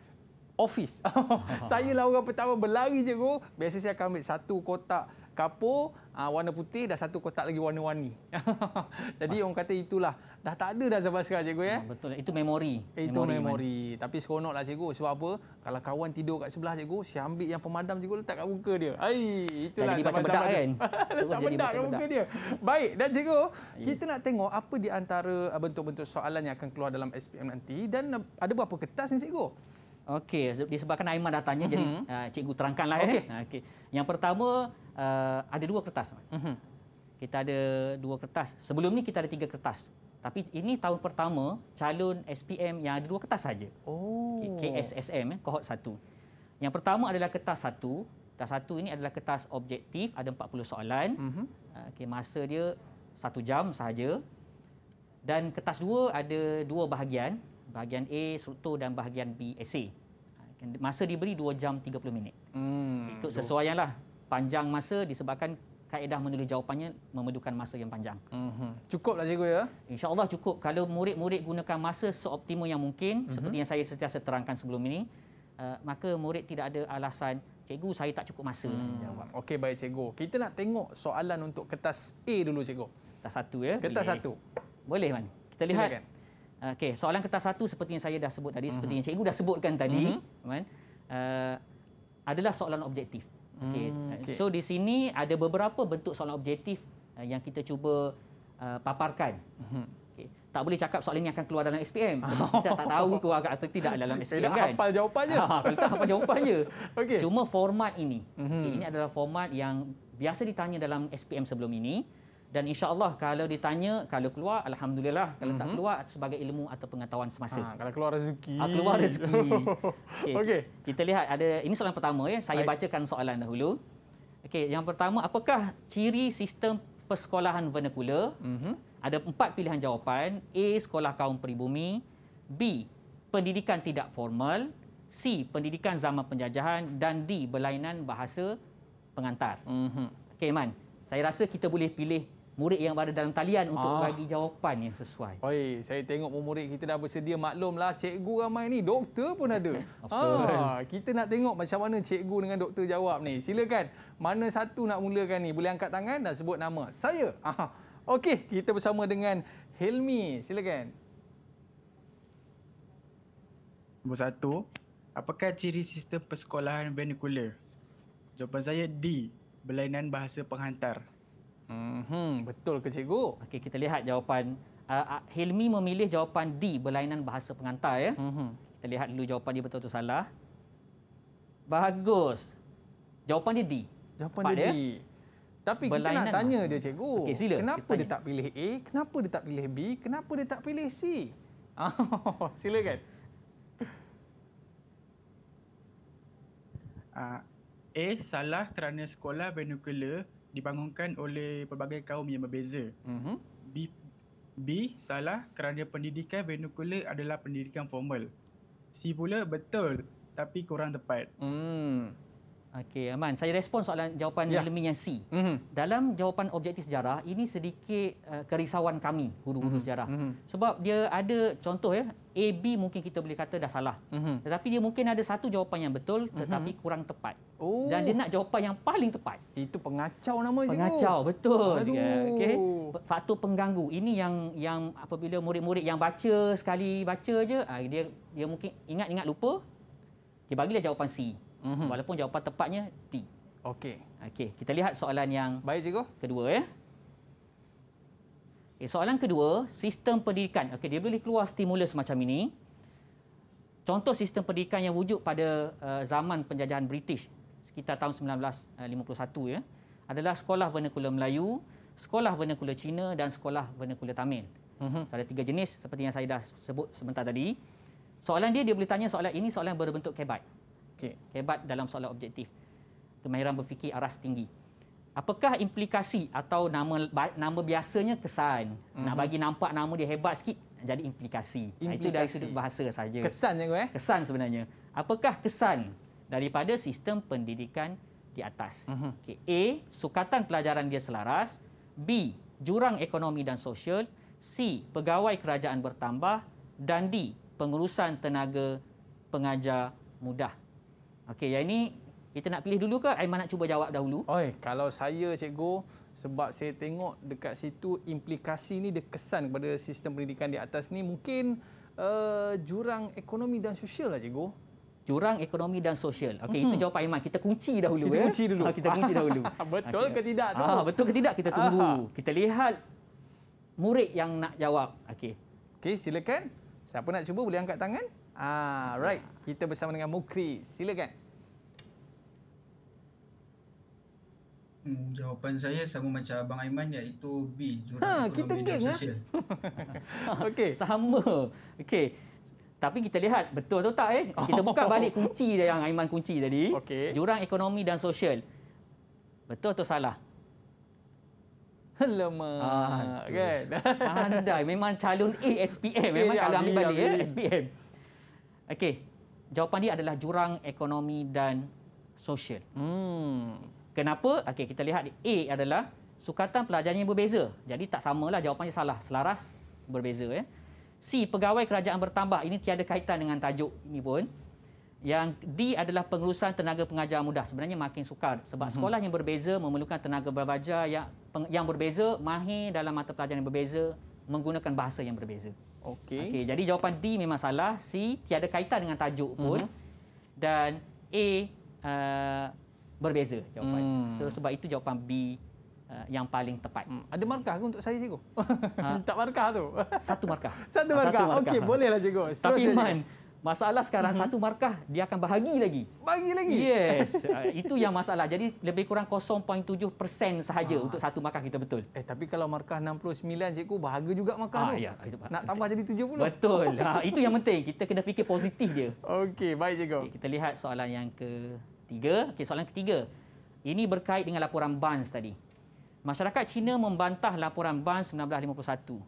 office. saya lah orang pertama berlari cikgu. Biasa saya akan ambil satu kotak kapur ah, warna putih dan satu kotak lagi warna-warni. Jadi orang kata itulah dah tak ada dah sampai sekarang cikgu ya. Betul. Itu memori. Itu Man. memori. Tapi seronok lah cikgu. Sebab apa? Kalau kawan tidur kat sebelah cikgu, saya ambil yang pemadam cikgu letak kat muka dia. Ai, itulah jadi baca zaman-zaman bedak kan? letak jadi bedak kat muka dia. Baik, dan cikgu, kita nak tengok apa di antara uh, bentuk-bentuk soalan yang akan keluar dalam SPM nanti dan uh, ada berapa kertas ni cikgu? Okey, disebabkan Aiman dah tanya, jadi Mhm. uh, cikgu terangkanlah. Okey. Eh. Okey. Yang pertama, uh, ada dua kertas. Mhm. Kita ada dua kertas. Sebelum ni kita ada tiga kertas. Tapi ini tahun pertama calon SPM yang ada dua kertas saja. Oh. KSSM, eh, kohort 1. Yang pertama adalah kertas 1. Kertas 1 ini adalah kertas objektif, ada 40 soalan. Mhm. Uh, okay, masa dia satu jam sahaja. Dan kertas 2 ada dua bahagian. Bahagian A, struktur dan bahagian B, esei. Uh, Masa diberi 2 jam 30 minit. Hmm. Ikut sesuaianlah. Panjang masa disebabkan kaedah menulis jawapannya memerlukan masa yang panjang. Mhm. Cukuplah cikgu ya. InsyaAllah cukup kalau murid-murid gunakan masa seoptimal yang mungkin mm-hmm. seperti yang saya sentiasa terangkan sebelum ini uh, maka murid tidak ada alasan cikgu saya tak cukup masa hmm. jawab. Okey baik cikgu. Kita nak tengok soalan untuk kertas A dulu cikgu. Kertas satu ya. Kertas boleh. satu. Boleh man. Kita lihat. Silakan. Okey, soalan kertas satu seperti yang saya dah sebut tadi, mm-hmm. seperti Mhm. yang cikgu dah sebutkan tadi, man. Uh, adalah soalan objektif. Okey. Hmm, Uh, okey. So di sini ada beberapa bentuk soalan objektif uh, yang kita cuba uh, paparkan. Mhm. Okey. Tak boleh cakap soalan ini akan keluar dalam SPM. Kita tak tahu keluar atau tidak dalam SPM kan. hafal jawapannya. Ha, kalau tak hafal jawapannya. Okey. Cuma format ini. Mhm. Okay, ini adalah format yang biasa ditanya dalam SPM sebelum ini dan insya-Allah kalau ditanya kalau keluar alhamdulillah kalau tak keluar sebagai ilmu atau pengetahuan semasa. Ha, kalau keluar rezeki. Ah, keluar rezeki. Okey. Okey. Kita lihat ada ini soalan pertama ya. Saya Baik. bacakan soalan dahulu. Okey, yang pertama apakah ciri sistem persekolahan vernakular? Mhm. Ada empat pilihan jawapan. A. Sekolah kaum peribumi. B. Pendidikan tidak formal. C. Pendidikan zaman penjajahan. Dan D. Berlainan bahasa pengantar. Mhm. Okey, Man. Saya rasa kita boleh pilih murid yang berada dalam talian untuk Ah. bagi jawapan yang sesuai. Oi, saya tengok murid kita dah bersedia maklumlah cikgu ramai ni, doktor pun ada. Ha, kita nak tengok macam mana cikgu dengan doktor jawab ni. Silakan. Mana satu nak mulakan ni? Boleh angkat tangan dan sebut nama. Saya. Ah, Okey, kita bersama dengan Helmi. Silakan. Nombor satu, apakah ciri sistem persekolahan vernacular? Jawapan saya D. Berlainan bahasa penghantar. Mhm, betul ke cikgu? Okey, kita lihat jawapan. Uh, Hilmi memilih jawapan D. Berlainan bahasa pengantar ya. Mhm. Kita lihat dulu jawapan dia betul atau salah. Bagus. Jawapan dia D. Jawapan Tepat dia ya? D. Tapi kita Berlainan nak tanya bahasa. dia cikgu. Okey, sila, Kenapa kita dia tak pilih A? Kenapa dia tak pilih B? Kenapa dia tak pilih C? Oh, silakan. Uh, A. Salah kerana sekolah vernacular dibangunkan oleh pelbagai kaum yang berbeza. Mhm. B. B. Salah kerana pendidikan vernacular adalah pendidikan formal. C pula betul tapi kurang tepat. Hmm. Okey, Aman. Saya respon soalan jawapan Ya. ya. Hilmi yang C. Mhm. Dalam jawapan objektif sejarah, ini sedikit uh, kerisauan kami, guru-guru sejarah. Sebab dia ada contoh ya, A, B mungkin kita boleh kata dah salah. Mhm. Tetapi dia mungkin ada satu jawapan yang betul tetapi kurang tepat. Oh. Dan dia nak jawapan yang paling tepat. Itu pengacau nama cikgu. Pengacau, betul. Aduh. Okey. Faktor pengganggu. Ini yang yang apabila murid-murid yang baca sekali baca je, ah, dia dia mungkin ingat-ingat lupa. Dia bagilah jawapan C. Mhm. Walaupun jawapan tepatnya D. Okey. Okey, kita lihat soalan yang Baik cikgu. kedua ya. Okay, soalan kedua, sistem pendidikan. Okey, dia boleh keluar stimulus macam ini. Contoh sistem pendidikan yang wujud pada uh, zaman penjajahan British sekitar tahun 1951 ya adalah sekolah vernakular Melayu, sekolah vernakular Cina dan sekolah vernakular Tamil. Mhm. So, ada tiga jenis seperti yang saya dah sebut sebentar tadi. Soalan dia dia boleh tanya soalan ini soalan berbentuk kebat. Okey. Hebat dalam soalan objektif. Kemahiran berfikir aras tinggi. Apakah implikasi atau nama nama biasanya kesan? Mm-hmm. Nak bagi nampak nama dia hebat sikit jadi implikasi. implikasi. Itu dari sudut bahasa saja. Kesan cikgu eh. kesan sebenarnya. Apakah kesan daripada sistem pendidikan di atas? Mhm. Okay. A. Sukatan pelajaran dia selaras. B. Jurang ekonomi dan sosial. C. Pegawai kerajaan bertambah. Dan D. Pengurusan tenaga pengajar mudah. Okey, yang ini kita nak pilih dulu ke Aiman nak cuba jawab dahulu? Oi, kalau saya cikgu sebab saya tengok dekat situ implikasi ni dia kesan kepada sistem pendidikan di atas ni mungkin uh, jurang ekonomi dan sosial lah cikgu. Jurang ekonomi dan sosial. Okey, itu jawapan Aiman. Kita kunci dahulu Kita ya. kunci dulu. Ah, kita kunci dahulu. Betul ke tidak tu? Ah, betul ke tidak kita tunggu. Aha. Kita lihat murid yang nak jawab. Okey. Okey, silakan. Siapa nak cuba boleh angkat tangan? Ah, right. Kita bersama dengan Mukri. Silakan. Hmm, jawapan saya sama macam Abang Aiman iaitu B. Jurang Ha, ekonomi kita dan geng, ha? sosial. Okey. Sama. Okey. Tapi kita lihat betul atau tak eh? Kita buka balik kunci yang Aiman kunci tadi. Okey. Jurang ekonomi dan sosial. Betul atau salah? Alamak. Ah, kan? Pandai. Memang calon A SPM. Memang Eh, kalau ambil balik ya. SPM. Okey. Jawapan dia adalah jurang ekonomi dan sosial. Hmm. Kenapa? Okey, kita lihat A adalah sukatan pelajarannya berbeza. Jadi tak samalah jawapannya salah. Selaras berbeza ya. C pegawai kerajaan bertambah. Ini tiada kaitan dengan tajuk ini pun. Yang D adalah pengurusan tenaga pengajar mudah. Sebenarnya makin sukar sebab mm-hmm. sekolah yang berbeza memerlukan tenaga belajar yang yang berbeza, mahir dalam mata pelajaran yang berbeza, menggunakan bahasa yang berbeza. Okey. Okey, jadi jawapan D memang salah, C tiada kaitan dengan tajuk pun mm-hmm. dan A uh, berbeza jawapan. Hmm. So sebab itu jawapan B uh, yang paling tepat. Hmm, Ada markah ke untuk saya cikgu? Ha. Tak markah tu. Satu markah. Satu markah. Okey, bolehlah cikgu. Tapi Seterusnya, Man, masalah sekarang Mhm. satu markah dia akan bahagi lagi. bagi lagi. Yes, uh, itu yang masalah. Jadi lebih kurang 0.7% sahaja Ah. untuk satu markah kita betul. Eh tapi kalau markah 69 cikgu bahagia juga markah Ah, tu. ya, itu, Nak tambah jadi 70. Betul. Ha, itu yang penting. Kita kena fikir positif dia. Okey, baik cikgu. Okay, kita lihat soalan yang ketiga. Okey, soalan ketiga. Ini berkait dengan laporan Barnes tadi. Masyarakat Cina membantah laporan Barnes 1951.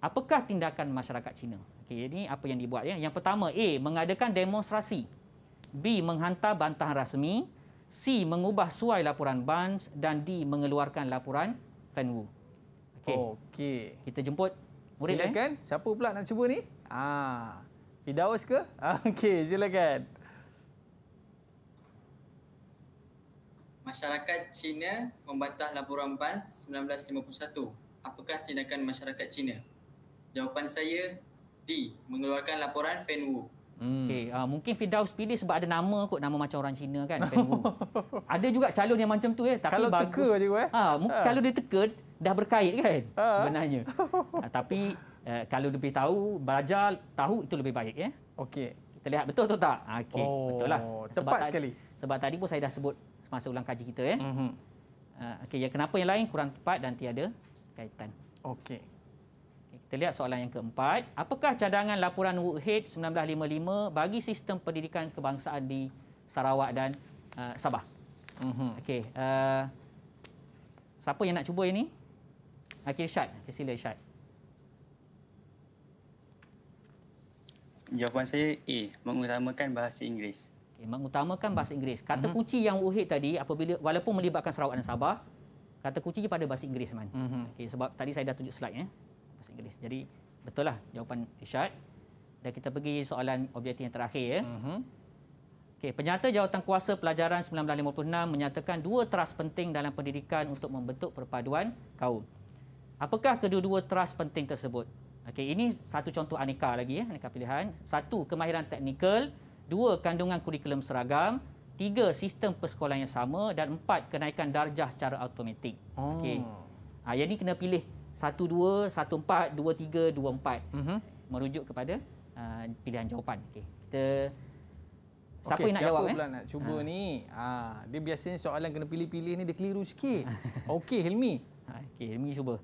Apakah tindakan masyarakat Cina? Okey, ini apa yang dibuat ya? Yang pertama, A, mengadakan demonstrasi. B, menghantar bantahan rasmi. C, mengubah suai laporan Barnes dan D, mengeluarkan laporan Fenwu. Okey. Okey. Kita jemput murid eh. Silakan. Siapa pula nak cuba ni? Ah. Fidaus ke? Ah, Okey, silakan. Masyarakat Cina membantah laporan BANS 1951. Apakah tindakan masyarakat Cina? Jawapan saya D. Mengeluarkan laporan Fenwu. Hmm. Okey, uh, mungkin Firdaus pilih sebab ada nama kot nama macam orang Cina kan, Fan Wu. ada juga calon yang macam tu ya, tapi Kalau bagus. teka je, eh? Ha, Ha. kalau dia teka dah berkait kan Ha. sebenarnya. ha, tapi uh, kalau lebih tahu, belajar tahu itu lebih baik ya. Okey. Kita lihat betul atau tak? Okey, Oh, betul lah. tepat tadi- sekali. Sebab tadi pun saya dah sebut semasa ulang kaji kita ya. Mhm. Uh, Okey, yang kenapa yang lain kurang tepat dan tiada kaitan. Okey. Okey, Kita lihat soalan yang keempat. Apakah cadangan laporan Woodhead 1955 bagi sistem pendidikan kebangsaan di Sarawak dan uh, Sabah? Mhm. Okey. Uh, siapa yang nak cuba ini? Okey, Irsyad. Okay, sila Irsyad. Jawapan saya A. Mengutamakan bahasa Inggeris. Okay, mengutamakan bahasa Inggeris. Kata kunci yang Woodhead tadi, apabila walaupun melibatkan Sarawak dan Sabah, kata kuncinya pada bahasa Inggeris, Man. Mhm. Okey, sebab tadi saya dah tunjuk slide ya. Bahasa Inggeris. Jadi, betul lah jawapan Irsyad. Dan kita pergi soalan objektif yang terakhir ya. Mhm. Okey, penyata jawatan kuasa pelajaran 1956 menyatakan dua teras penting dalam pendidikan untuk membentuk perpaduan kaum. Apakah kedua-dua teras penting tersebut? Okey, ini satu contoh aneka lagi ya, aneka pilihan. Satu, kemahiran teknikal. Dua, kandungan kurikulum seragam. Tiga, sistem persekolahan yang sama. Dan empat, kenaikan darjah secara automatik. Oh. Okey. Ha, yang ni kena pilih satu dua, satu empat, dua tiga, dua empat. Mhm. Merujuk kepada uh, pilihan jawapan. Okey. Kita Siapa Okey, yang nak siapa jawab eh? pula nak cuba ni? Ha, dia biasanya soalan kena pilih-pilih ni dia keliru sikit. Okey, Hilmi. Ha, okey, Hilmi cuba.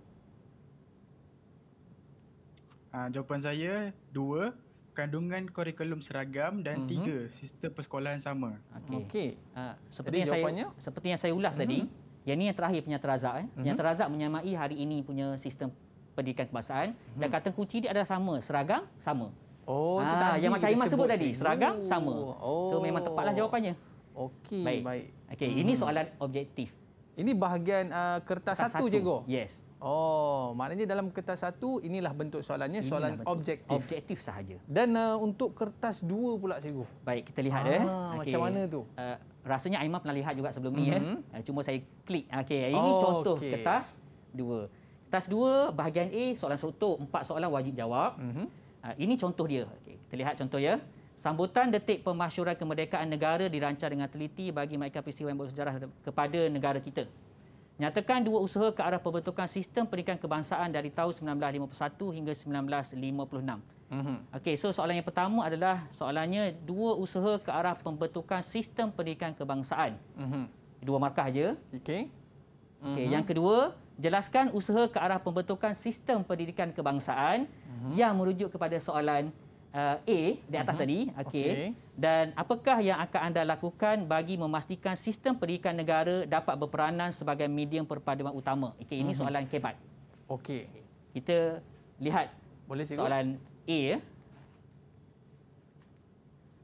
Ah, jawapan saya dua, kandungan kurikulum seragam dan Mhm. tiga, sistem persekolahan sama. Okey. Okey. Uh, seperti Jadi yang saya jawapannya? Mhm. seperti yang saya ulas tadi, yang ni yang terakhir penyata razak eh. Penyata razak menyamai hari ini punya sistem pendidikan kebangsaan Mhm. dan kata kunci dia adalah sama, seragam sama. Oh, Ah, tadi yang macam Iman sebut tadi, seragam sama. Oh. So memang tepatlah jawapannya. Okey, Baik. baik. Okey, ini soalan objektif. Ini bahagian uh, kertas, Kertas satu, cikgu? Yes. Oh, maknanya dalam kertas satu inilah bentuk soalannya, Inilah soalan bentuk objektif. Objektif sahaja. Dan uh, untuk kertas dua pula, cikgu. Baik, kita lihat Ah, eh. macam mana tu? Uh, rasanya Aiman pernah lihat juga sebelum ni eh. Mhm. Uh, cuma saya klik. Okey, ini Oh, contoh okey. kertas dua. Kertas dua bahagian A soalan serotok, empat soalan wajib jawab. Mhm. Uh, ini contoh dia. Okey, kita lihat contoh ya. Sambutan detik pemasyuran kemerdekaan negara dirancang dengan teliti bagi maikan peristiwa yang bersejarah kepada negara kita. Nyatakan dua usaha ke arah pembentukan sistem pendidikan kebangsaan dari tahun 1951 hingga 1956. Mhm. Okey, so soalan yang pertama adalah soalannya dua usaha ke arah pembentukan sistem pendidikan kebangsaan. Mhm. Dua markah je. Okey. Okey, yang kedua, jelaskan usaha ke arah pembentukan sistem pendidikan kebangsaan yang merujuk kepada soalan uh, A di atas tadi. Okey. Okey. Dan apakah yang akan anda lakukan bagi memastikan sistem pendidikan negara dapat berperanan sebagai medium perpaduan utama? Okey, ini soalan kebat. Okey. Kita lihat Boleh cikgu? soalan A ya.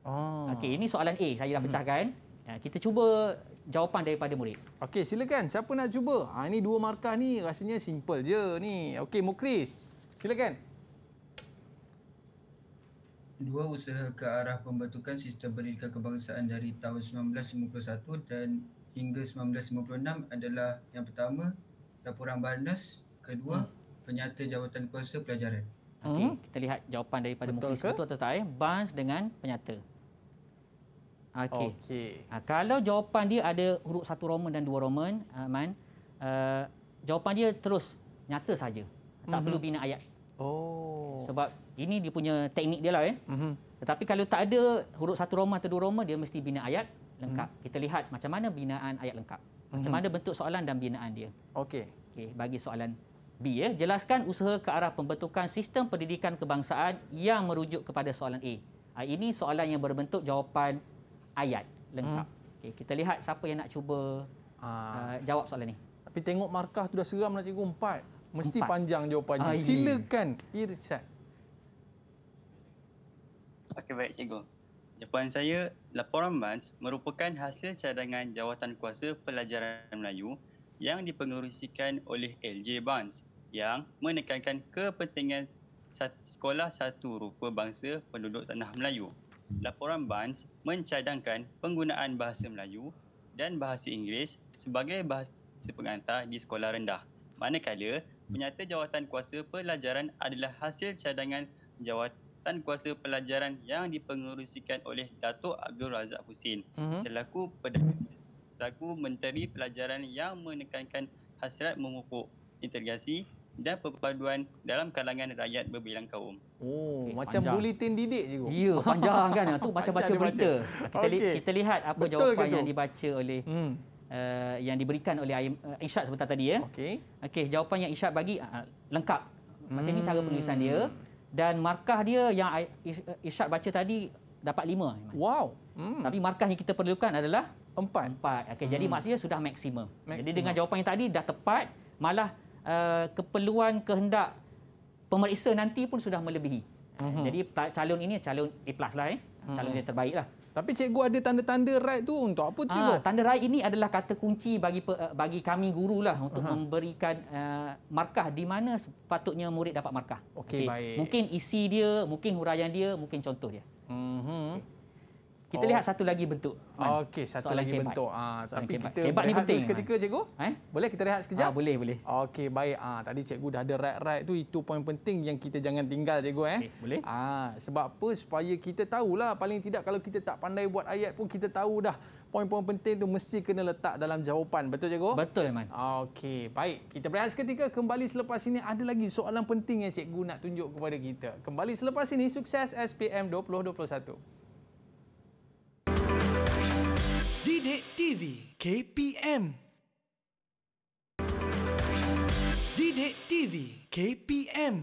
Oh. Okey, ini soalan A saya dah pecahkan. Ya, kita cuba jawapan daripada murid. Okey, silakan. Siapa nak cuba? Ha, ini dua markah ni rasanya simple je ni. Okey, Mukris. Silakan. Dua usaha ke arah pembentukan sistem pendidikan kebangsaan dari tahun 1951 dan hingga 1956 adalah yang pertama laporan Barnas, kedua penyata jawatan kuasa pelajaran. Okey, Hmm. kita lihat jawapan daripada Betul Muklis ke? betul atau tak eh? Barnes dengan penyata. Okey. Okey. Ha, kalau jawapan dia ada huruf satu Roman dan dua Roman, uh, Man, uh, jawapan dia terus nyata saja. Tak Mhm. perlu bina ayat. Oh. Sebab ini dia punya teknik dia lah eh. Mhm. Tetapi kalau tak ada huruf satu Roman atau dua Roman, dia mesti bina ayat lengkap. Mhm. Kita lihat macam mana binaan ayat lengkap. Macam mana bentuk soalan dan binaan dia. Okey. Okey, bagi soalan B ya. Jelaskan usaha ke arah pembentukan sistem pendidikan kebangsaan yang merujuk kepada soalan A. Ha, ini soalan yang berbentuk jawapan ayat lengkap. Okey, kita lihat siapa yang nak cuba Ah. uh, jawab soalan ni. Tapi tengok markah tu dah seram lah cikgu empat. Mesti Empat. panjang jawapannya. Ah. Silakan Irsyad. Okey baik cikgu. Jawapan saya, laporan BANS merupakan hasil cadangan jawatan kuasa pelajaran Melayu yang dipengerusikan oleh LJ BANS yang menekankan kepentingan sekolah satu rupa bangsa penduduk tanah Melayu. Laporan BANS mencadangkan penggunaan bahasa Melayu dan bahasa Inggeris sebagai bahasa pengantar di sekolah rendah. Manakala penyata jawatan kuasa pelajaran adalah hasil cadangan jawatan kuasa pelajaran yang dipengerusikan oleh Datuk Abdul Razak Husin Mhm. selaku Perdana selaku Menteri Pelajaran yang menekankan hasrat memupuk integrasi dan perpaduan dalam kalangan rakyat berbilang kaum. Oh, Okey, macam panjang. buletin didik cikgu. Ya, panjang kan. Tu baca-baca berita. baca. Kita, li- Okey. kita lihat apa Betul jawapan yang dibaca oleh Hmm. Uh, yang diberikan oleh uh, Irsyad sebentar tadi ya. Okey. Okey, jawapan yang Irsyad bagi uh, lengkap. Macam ni cara penulisan Hmm. dia dan markah dia yang I- Irs- Irsyad baca tadi dapat lima. Wow. Hmm. Tapi markah yang kita perlukan adalah Empat. empat. Okey, jadi maksudnya sudah maksimum. Jadi Maksimum. dengan jawapan yang tadi dah tepat, malah uh, keperluan kehendak pemeriksa nanti pun sudah melebihi. Mhm. Jadi calon ini calon A+ lah eh. Calon yang terbaik lah. Tapi cikgu ada tanda-tanda right tu untuk apa tu cikgu? Ah, tanda right ini adalah kata kunci bagi uh, bagi kami guru lah untuk memberikan uh, markah di mana sepatutnya murid dapat markah. Okey, baik. Mungkin isi dia, mungkin huraian dia, mungkin contoh dia. Mhm. Kita Oh. lihat satu lagi bentuk. Man. Okey, satu Soalan lagi kebat. bentuk. Ah, Soalan tapi kebat. kita Kebat ni berehat penting, dulu seketika cikgu. Eh? Boleh kita rehat sekejap? Ah, boleh, boleh. Okey, baik. Ah, tadi cikgu dah ada right-right tu itu poin penting yang kita jangan tinggal cikgu eh. Okey, boleh. Ah, sebab apa? Supaya kita tahulah paling tidak kalau kita tak pandai buat ayat pun kita tahu dah poin-poin penting tu mesti kena letak dalam jawapan. Betul cikgu? Betul, Man. Okey, baik. Kita berehat seketika. Kembali selepas ini ada lagi soalan penting yang cikgu nak tunjuk kepada kita. Kembali selepas ini, sukses SPM 2021. Didik TV KPM Didik TV KPM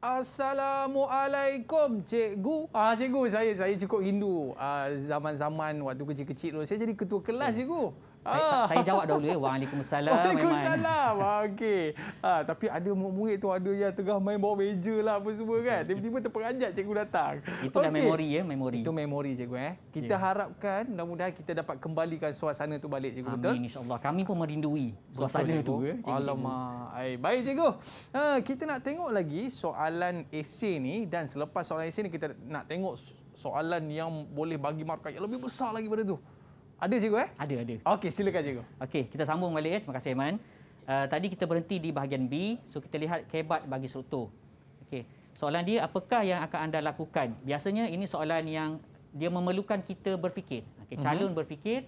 Assalamualaikum cikgu. Ah cikgu saya saya cukup rindu ah, zaman-zaman waktu kecil-kecil dulu. Saya jadi ketua kelas cikgu. Saya, saya jawab dahulu ya. Waalaikumsalam. Waalaikumsalam. Ah, Okey. Ah, tapi ada murid-murid tu ada yang tengah main bawah meja lah apa semua kan. Tiba-tiba terperanjat cikgu datang. Itu dah Okey. memori ya, memori. Itu memori cikgu eh. Kita Ya. harapkan mudah-mudahan kita dapat kembalikan suasana tu balik cikgu betul? Amin insya-Allah. Kami pun merindui suasana Betul, tu cikgu. ya. cikgu-cikgu. Alamak. Ay, baik cikgu. Ha, kita nak tengok lagi soalan esei ni dan selepas soalan esei ni kita nak tengok soalan yang boleh bagi markah yang lebih besar lagi pada tu. Ada cikgu eh? Ada, ada. Okey, silakan cikgu. Okey, kita sambung balik ya. Terima kasih Aiman. Uh, tadi kita berhenti di bahagian B, so kita lihat kebat bagi struktur. Okey. Soalan dia apakah yang akan anda lakukan? Biasanya ini soalan yang dia memerlukan kita berfikir. Okey, calon berfikir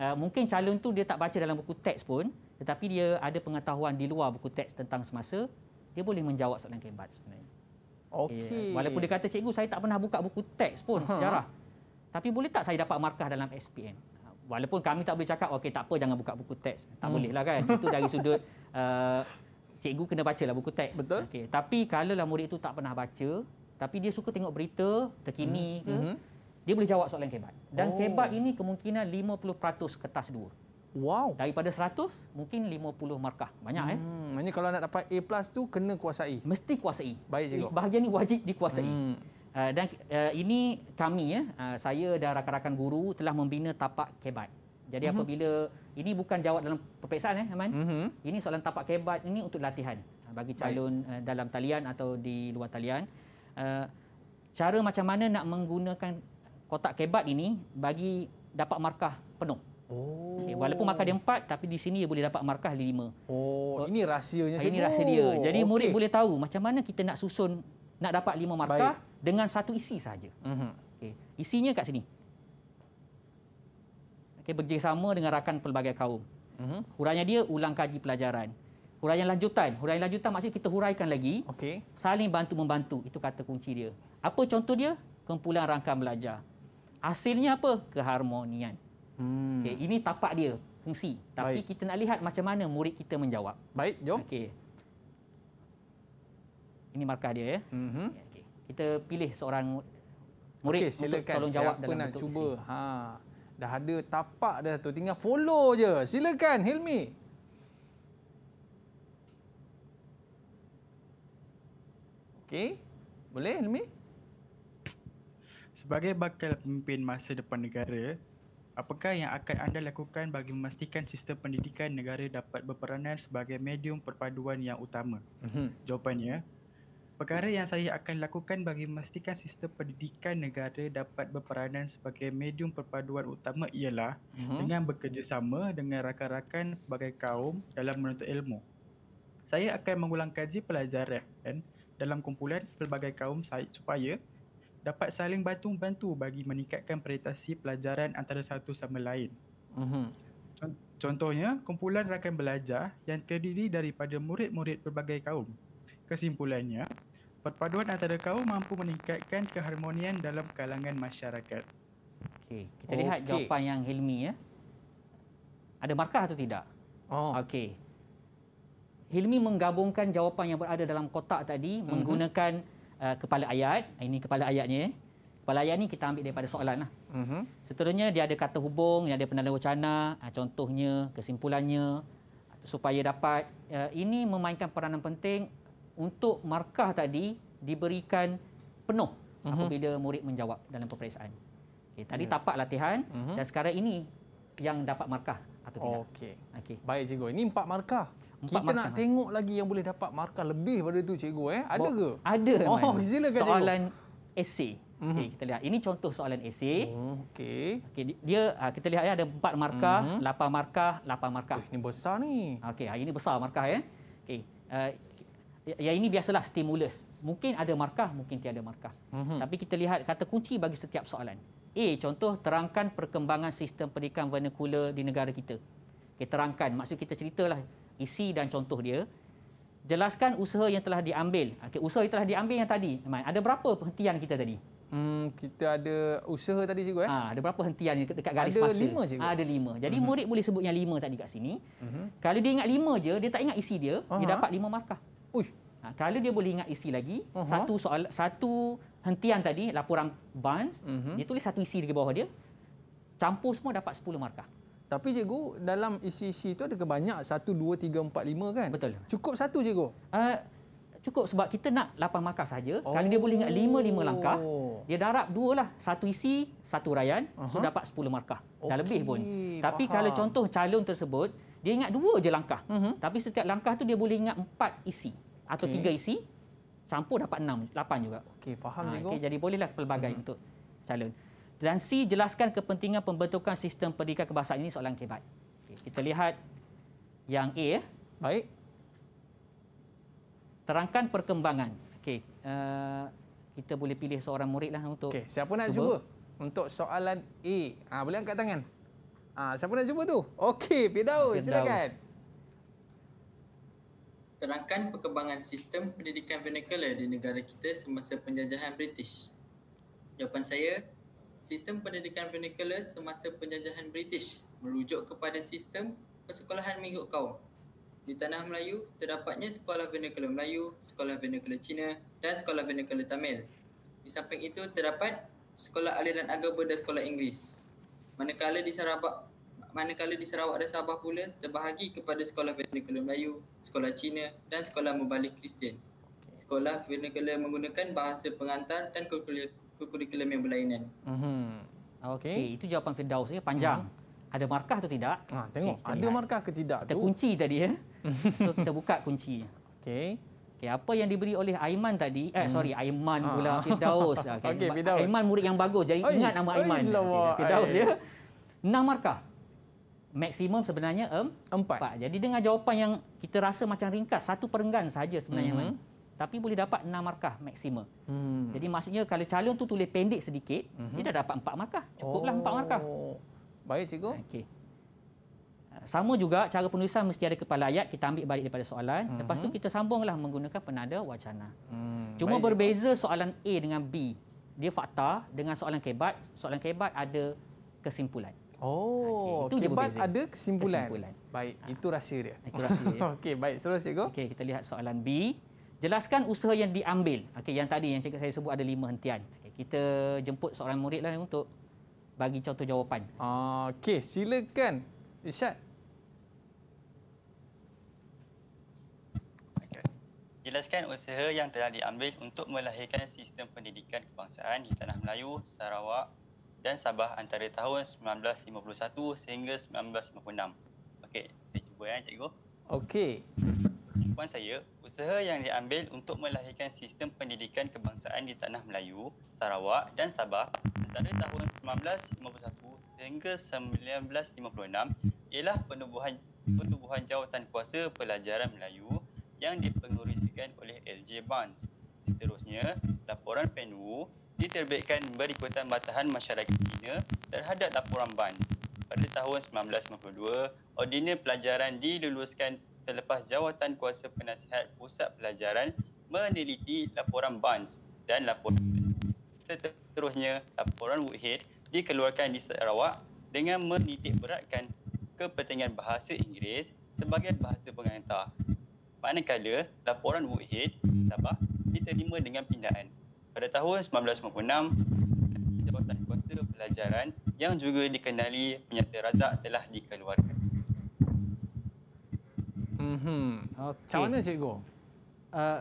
uh, mungkin calon tu dia tak baca dalam buku teks pun, tetapi dia ada pengetahuan di luar buku teks tentang semasa, dia boleh menjawab soalan kebat sebenarnya. Okey. Walaupun dia kata cikgu saya tak pernah buka buku teks pun Aha. sejarah. Tapi boleh tak saya dapat markah dalam SPM? Walaupun kami tak boleh cakap okey tak apa jangan buka buku teks. Tak hmm. boleh lah kan. Itu dari sudut uh, cikgu kena baca lah buku teks. Betul. Okey, tapi kalau lah murid itu tak pernah baca, tapi dia suka tengok berita terkini hmm. ke, hmm. dia boleh jawab soalan kebat. Dan oh. kebat ini kemungkinan 50% kertas dua. Wow. Daripada 100 mungkin 50 markah. Banyak eh. hmm. eh. Maksudnya kalau nak dapat A+ tu kena kuasai. Mesti kuasai. Baik cikgu. Bahagian ni wajib dikuasai. Hmm. Uh, dan uh, ini kami ya, uh, saya dan rakan-rakan guru telah membina tapak kebat. Jadi uh-huh. apabila ini bukan jawab dalam peperiksaan eh Aman. Uh-huh. Ini soalan tapak kebat ini untuk latihan bagi calon uh, dalam talian atau di luar talian. Uh, cara macam mana nak menggunakan kotak kebat ini bagi dapat markah penuh. Oh. Okay, walaupun markah dia empat, tapi di sini dia boleh dapat markah lima. Oh, ini rahsianya Ini rahsia dia. Jadi okay. murid boleh tahu macam mana kita nak susun nak dapat lima markah Baik. Dengan satu isi saja. Uh-huh. Okay. Isinya kat sini. Okay, bekerjasama dengan rakan pelbagai kaum. Uh-huh. Huraian dia ulang kaji pelajaran. Huraian lanjutan. Huraian lanjutan maksudnya kita huraikan lagi. Okay. Saling bantu-membantu. Itu kata kunci dia. Apa contoh dia? Kumpulan rangkaian belajar. Hasilnya apa? Keharmonian. Hmm. Okay, ini tapak dia, fungsi. Tapi Baik. kita nak lihat macam mana murid kita menjawab. Baik, jom. Okay. Ini markah dia ya. Mm-hmm. Kita pilih seorang murid okay, untuk tolong jawab Siapa dalam nak bentuk cuba. Ha. Dah ada tapak dah tu. Tinggal follow je. Silakan Hilmi. Okey. Boleh Hilmi? Sebagai bakal pemimpin masa depan negara, Apakah yang akan anda lakukan bagi memastikan sistem pendidikan negara dapat berperanan sebagai medium perpaduan yang utama? Mm-hmm. Jawapannya, perkara yang saya akan lakukan bagi memastikan sistem pendidikan negara dapat berperanan sebagai medium perpaduan utama ialah mm-hmm. dengan bekerjasama dengan rakan-rakan sebagai kaum dalam menuntut ilmu. Saya akan mengulang kaji pelajaran dalam kumpulan pelbagai kaum supaya dapat saling bantu-bantu bagi meningkatkan prestasi pelajaran antara satu sama lain. Uh-huh. Contohnya, kumpulan rakan belajar yang terdiri daripada murid-murid pelbagai kaum. Kesimpulannya, perpaduan antara kaum mampu meningkatkan keharmonian dalam kalangan masyarakat. Okey, kita lihat okay. jawapan yang Hilmi ya. Ada markah atau tidak? Oh. Okey. Hilmi menggabungkan jawapan yang berada dalam kotak tadi uh-huh. menggunakan uh, kepala ayat. Ini kepala ayatnya. Kepala ayat ni kita ambil daripada soalan lah. Uh-huh. Seterusnya dia ada kata hubung, dia ada penanda wacana, uh, contohnya, kesimpulannya supaya dapat uh, ini memainkan peranan penting untuk markah tadi diberikan penuh uh-huh. apabila murid menjawab dalam peperiksaan. Okay, tadi yeah. tapak latihan uh-huh. dan sekarang ini yang dapat markah atau tidak. Okey. Okey. Baik cikgu. Ini empat markah. Empat kita markah. nak tengok lagi yang boleh dapat markah lebih pada itu cikgu eh. Ada ke? Ada. Oh, silakan cikgu. Soalan esei. Mm-hmm. Okay, kita lihat. Ini contoh soalan esei. Okey. Okay, dia ah, kita lihat ya ada empat markah, mm-hmm. lapan markah, lapan markah. Eh, ini besar ni. Okey, hari ini besar markah ya. Okey. Uh, ya ini biasalah stimulus. Mungkin ada markah, mungkin tiada markah. Mm-hmm. Tapi kita lihat kata kunci bagi setiap soalan. A, contoh terangkan perkembangan sistem pendidikan vernacular di negara kita. Okay, terangkan. Maksud kita ceritalah isi dan contoh dia. Jelaskan usaha yang telah diambil. Okay, usaha yang telah diambil yang tadi. Ada berapa perhentian kita tadi? Hmm, kita ada usaha tadi cikgu eh? Ha, ada berapa hentian dekat garis ada masa? Ada lima cikgu. Ha, ada lima. Jadi uh-huh. murid boleh sebut yang lima tadi kat sini. Uh-huh. Kalau dia ingat lima je, dia tak ingat isi dia, uh-huh. dia dapat lima markah. Uish. Ha, kalau dia boleh ingat isi lagi, uh-huh. satu soal satu hentian tadi, laporan Barnes, uh-huh. dia tulis satu isi di bawah dia, campur semua dapat 10 markah. Tapi cikgu, dalam isi-isi itu ada banyak? Satu, dua, tiga, empat, lima kan? Betul. Cukup satu cikgu? Uh, cukup sebab kita nak lapan markah saja. Oh. Kalau dia boleh ingat lima, lima langkah, dia darab dua lah. Satu isi, satu rayan, uh-huh. so dapat sepuluh markah. Okay. Dah lebih pun. Tapi Faham. kalau contoh calon tersebut, dia ingat dua je langkah. Uh-huh. Tapi setiap langkah tu dia boleh ingat empat isi. Atau okay. tiga isi, campur dapat enam, lapan juga. Okey, faham ha. Okay, jadi bolehlah pelbagai uh-huh. untuk calon. Dan C, jelaskan kepentingan pembentukan sistem pendidikan kebangsaan ini soalan kebat. Okay, kita lihat yang A. Ya. Baik. Terangkan perkembangan. Okey, uh, kita boleh pilih seorang murid lah untuk Okey, siapa nak cuba? Untuk soalan A. Ha, boleh angkat tangan. Ha, siapa nak cuba tu? Okey, Firdaus, silakan. Terangkan perkembangan sistem pendidikan vernacular di negara kita semasa penjajahan British. Jawapan saya, sistem pendidikan vernacular semasa penjajahan British merujuk kepada sistem persekolahan mengikut kaum. Di tanah Melayu, terdapatnya sekolah vernacular Melayu, sekolah vernacular Cina dan sekolah vernacular Tamil. Di samping itu, terdapat sekolah aliran agama dan sekolah Inggeris. Manakala di Sarawak, manakala di Sarawak dan Sabah pula terbahagi kepada sekolah vernacular Melayu, sekolah Cina dan sekolah membalik Kristian. Sekolah vernacular menggunakan bahasa pengantar dan kurikulum yang berlainan. Mhm. Okey, Okey. itu jawapan Firdaus ya, panjang. Ada markah atau tidak? Ha, tengok kita ada lihat. markah ke tidak Kita tu? kunci tadi ya. so kita buka kuncinya. Okey. Okey, apa yang diberi oleh Aiman tadi? Eh, sorry, Aiman Ah. pula Firdaus. Okey, Firdaus. Aiman murid yang bagus. Jadi Oi, ingat nama Aiman. lawak, Okey, Firdaus ya. Enam markah. Maksimum sebenarnya em, Empat. empat. Jadi dengan jawapan yang kita rasa macam ringkas, satu perenggan saja sebenarnya Mhm. Aiman. Tapi boleh dapat enam markah maksimum. Hmm. Jadi maksudnya kalau calon tu tulis pendek sedikit, dia dah dapat empat markah. Cukuplah empat markah. Oh. Baik cikgu. Okey. Sama juga cara penulisan mesti ada kepala ayat, kita ambil balik daripada soalan. Mhm. Lepas tu kita sambunglah menggunakan penada wacana. Hmm. Cuma baik, berbeza soalan A dengan B. Dia fakta dengan soalan kebat, soalan kebat ada kesimpulan. Oh, Okey, itu kebat berbeza. ada kesimpulan. Kesimpulan. Baik, itu rahsia dia. Itu rahsia dia. Okey, baik. Terus cikgu. Okey, kita lihat soalan B. Jelaskan usaha yang diambil. Okey, yang tadi yang cikgu saya sebut ada lima hentian. Okey, kita jemput seorang murid lah untuk bagi contoh jawapan. Okey, silakan. Irsyad. Okay. Jelaskan usaha yang telah diambil untuk melahirkan sistem pendidikan kebangsaan di Tanah Melayu, Sarawak dan Sabah antara tahun 1951 sehingga 1956. Okey, saya cuba ya cikgu. Okey. Jawapan saya, usaha yang diambil untuk melahirkan sistem pendidikan kebangsaan di Tanah Melayu, Sarawak dan Sabah antara tahun 1951 sehingga 1956 ialah penubuhan pertubuhan jawatan kuasa pelajaran Melayu yang dipengerusikan oleh LJ Barnes. Seterusnya, laporan PNU diterbitkan berikutan batahan masyarakat Cina terhadap laporan Barnes. Pada tahun 1952, ordinar pelajaran diluluskan selepas jawatan kuasa penasihat pusat pelajaran meneliti laporan Barnes dan laporan Seterusnya, laporan Woodhead dikeluarkan di Sarawak dengan menitik beratkan kepentingan bahasa Inggeris sebagai bahasa pengantar. Manakala, laporan Woodhead Sabah diterima dengan pindaan. Pada tahun 1956, jawatan kuasa pelajaran yang juga dikenali penyata razak telah dikeluarkan. Mhm. Okey. Macam mana cikgu? uh,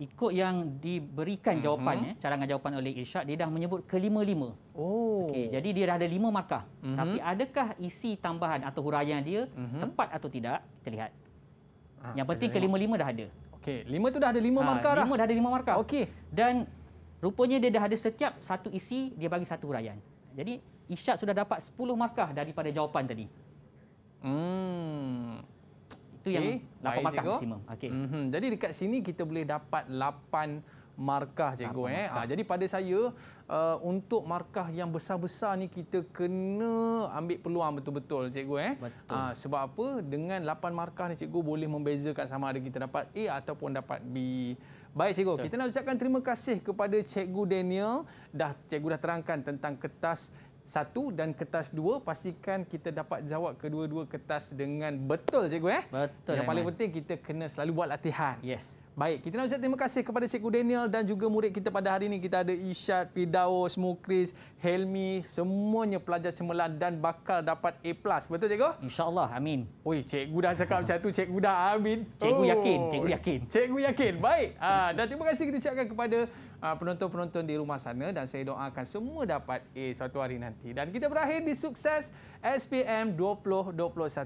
ikut yang diberikan Mhm. jawapannya, cadangan jawapan oleh Irsyad, dia dah menyebut kelima-lima. Oh. Okey, jadi dia dah ada lima markah. Mhm. Tapi adakah isi tambahan atau huraian dia Mhm. tepat atau tidak? Kita lihat. Ah, yang penting kelima-lima dah ada. Okey, lima tu dah ada lima Ah, markah dah. Lima dah ada lima markah. Okey. Dan rupanya dia dah ada setiap satu isi, dia bagi satu huraian. Jadi Irsyad sudah dapat 10 markah daripada jawapan tadi. Hmm. Itu yang Okey, 8 baik, markah cikgu. maksimum. Okey. Mhm. Jadi dekat sini kita boleh dapat 8 markah cikgu Lapan eh. markah. Ah, jadi pada saya uh, untuk markah yang besar-besar ni kita kena ambil peluang betul-betul cikgu eh. Betul. Ah, sebab apa? Dengan 8 markah ni cikgu boleh membezakan sama ada kita dapat A ataupun dapat B. Baik cikgu, Betul. kita nak ucapkan terima kasih kepada cikgu Daniel dah cikgu dah terangkan tentang kertas satu dan kertas dua pastikan kita dapat jawab kedua-dua kertas dengan betul cikgu eh. Betul, Yang paling penting kita kena selalu buat latihan. Yes. Baik, kita nak ucap terima kasih kepada Cikgu Daniel dan juga murid kita pada hari ini. Kita ada Isyad, Fidaus, Mukris, Helmi, semuanya pelajar cemerlang dan bakal dapat A+. Betul cikgu? InsyaAllah. Amin. Oi, cikgu dah cakap macam tu, cikgu dah amin. Cikgu yakin, cikgu yakin. Cikgu yakin. Baik. Ah, dan terima kasih kita ucapkan kepada penonton-penonton di rumah sana dan saya doakan semua dapat A suatu hari nanti. Dan kita berakhir di sukses SPM 2021.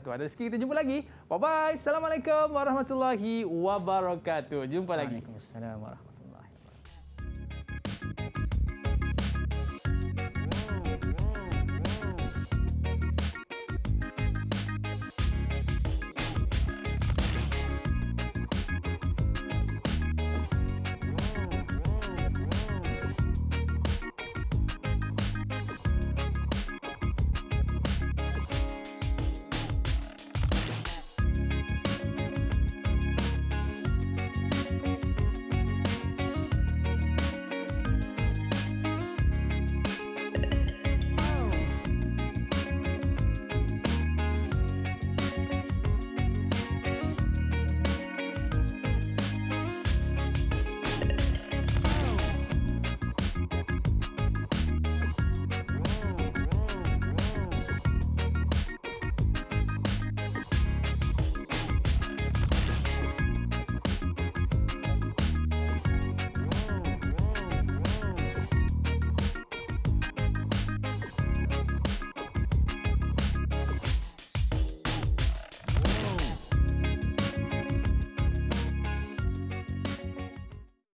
Ada rezeki kita jumpa lagi. Bye-bye. Assalamualaikum warahmatullahi wabarakatuh. Jumpa lagi. Waalaikumsalam warahmatullahi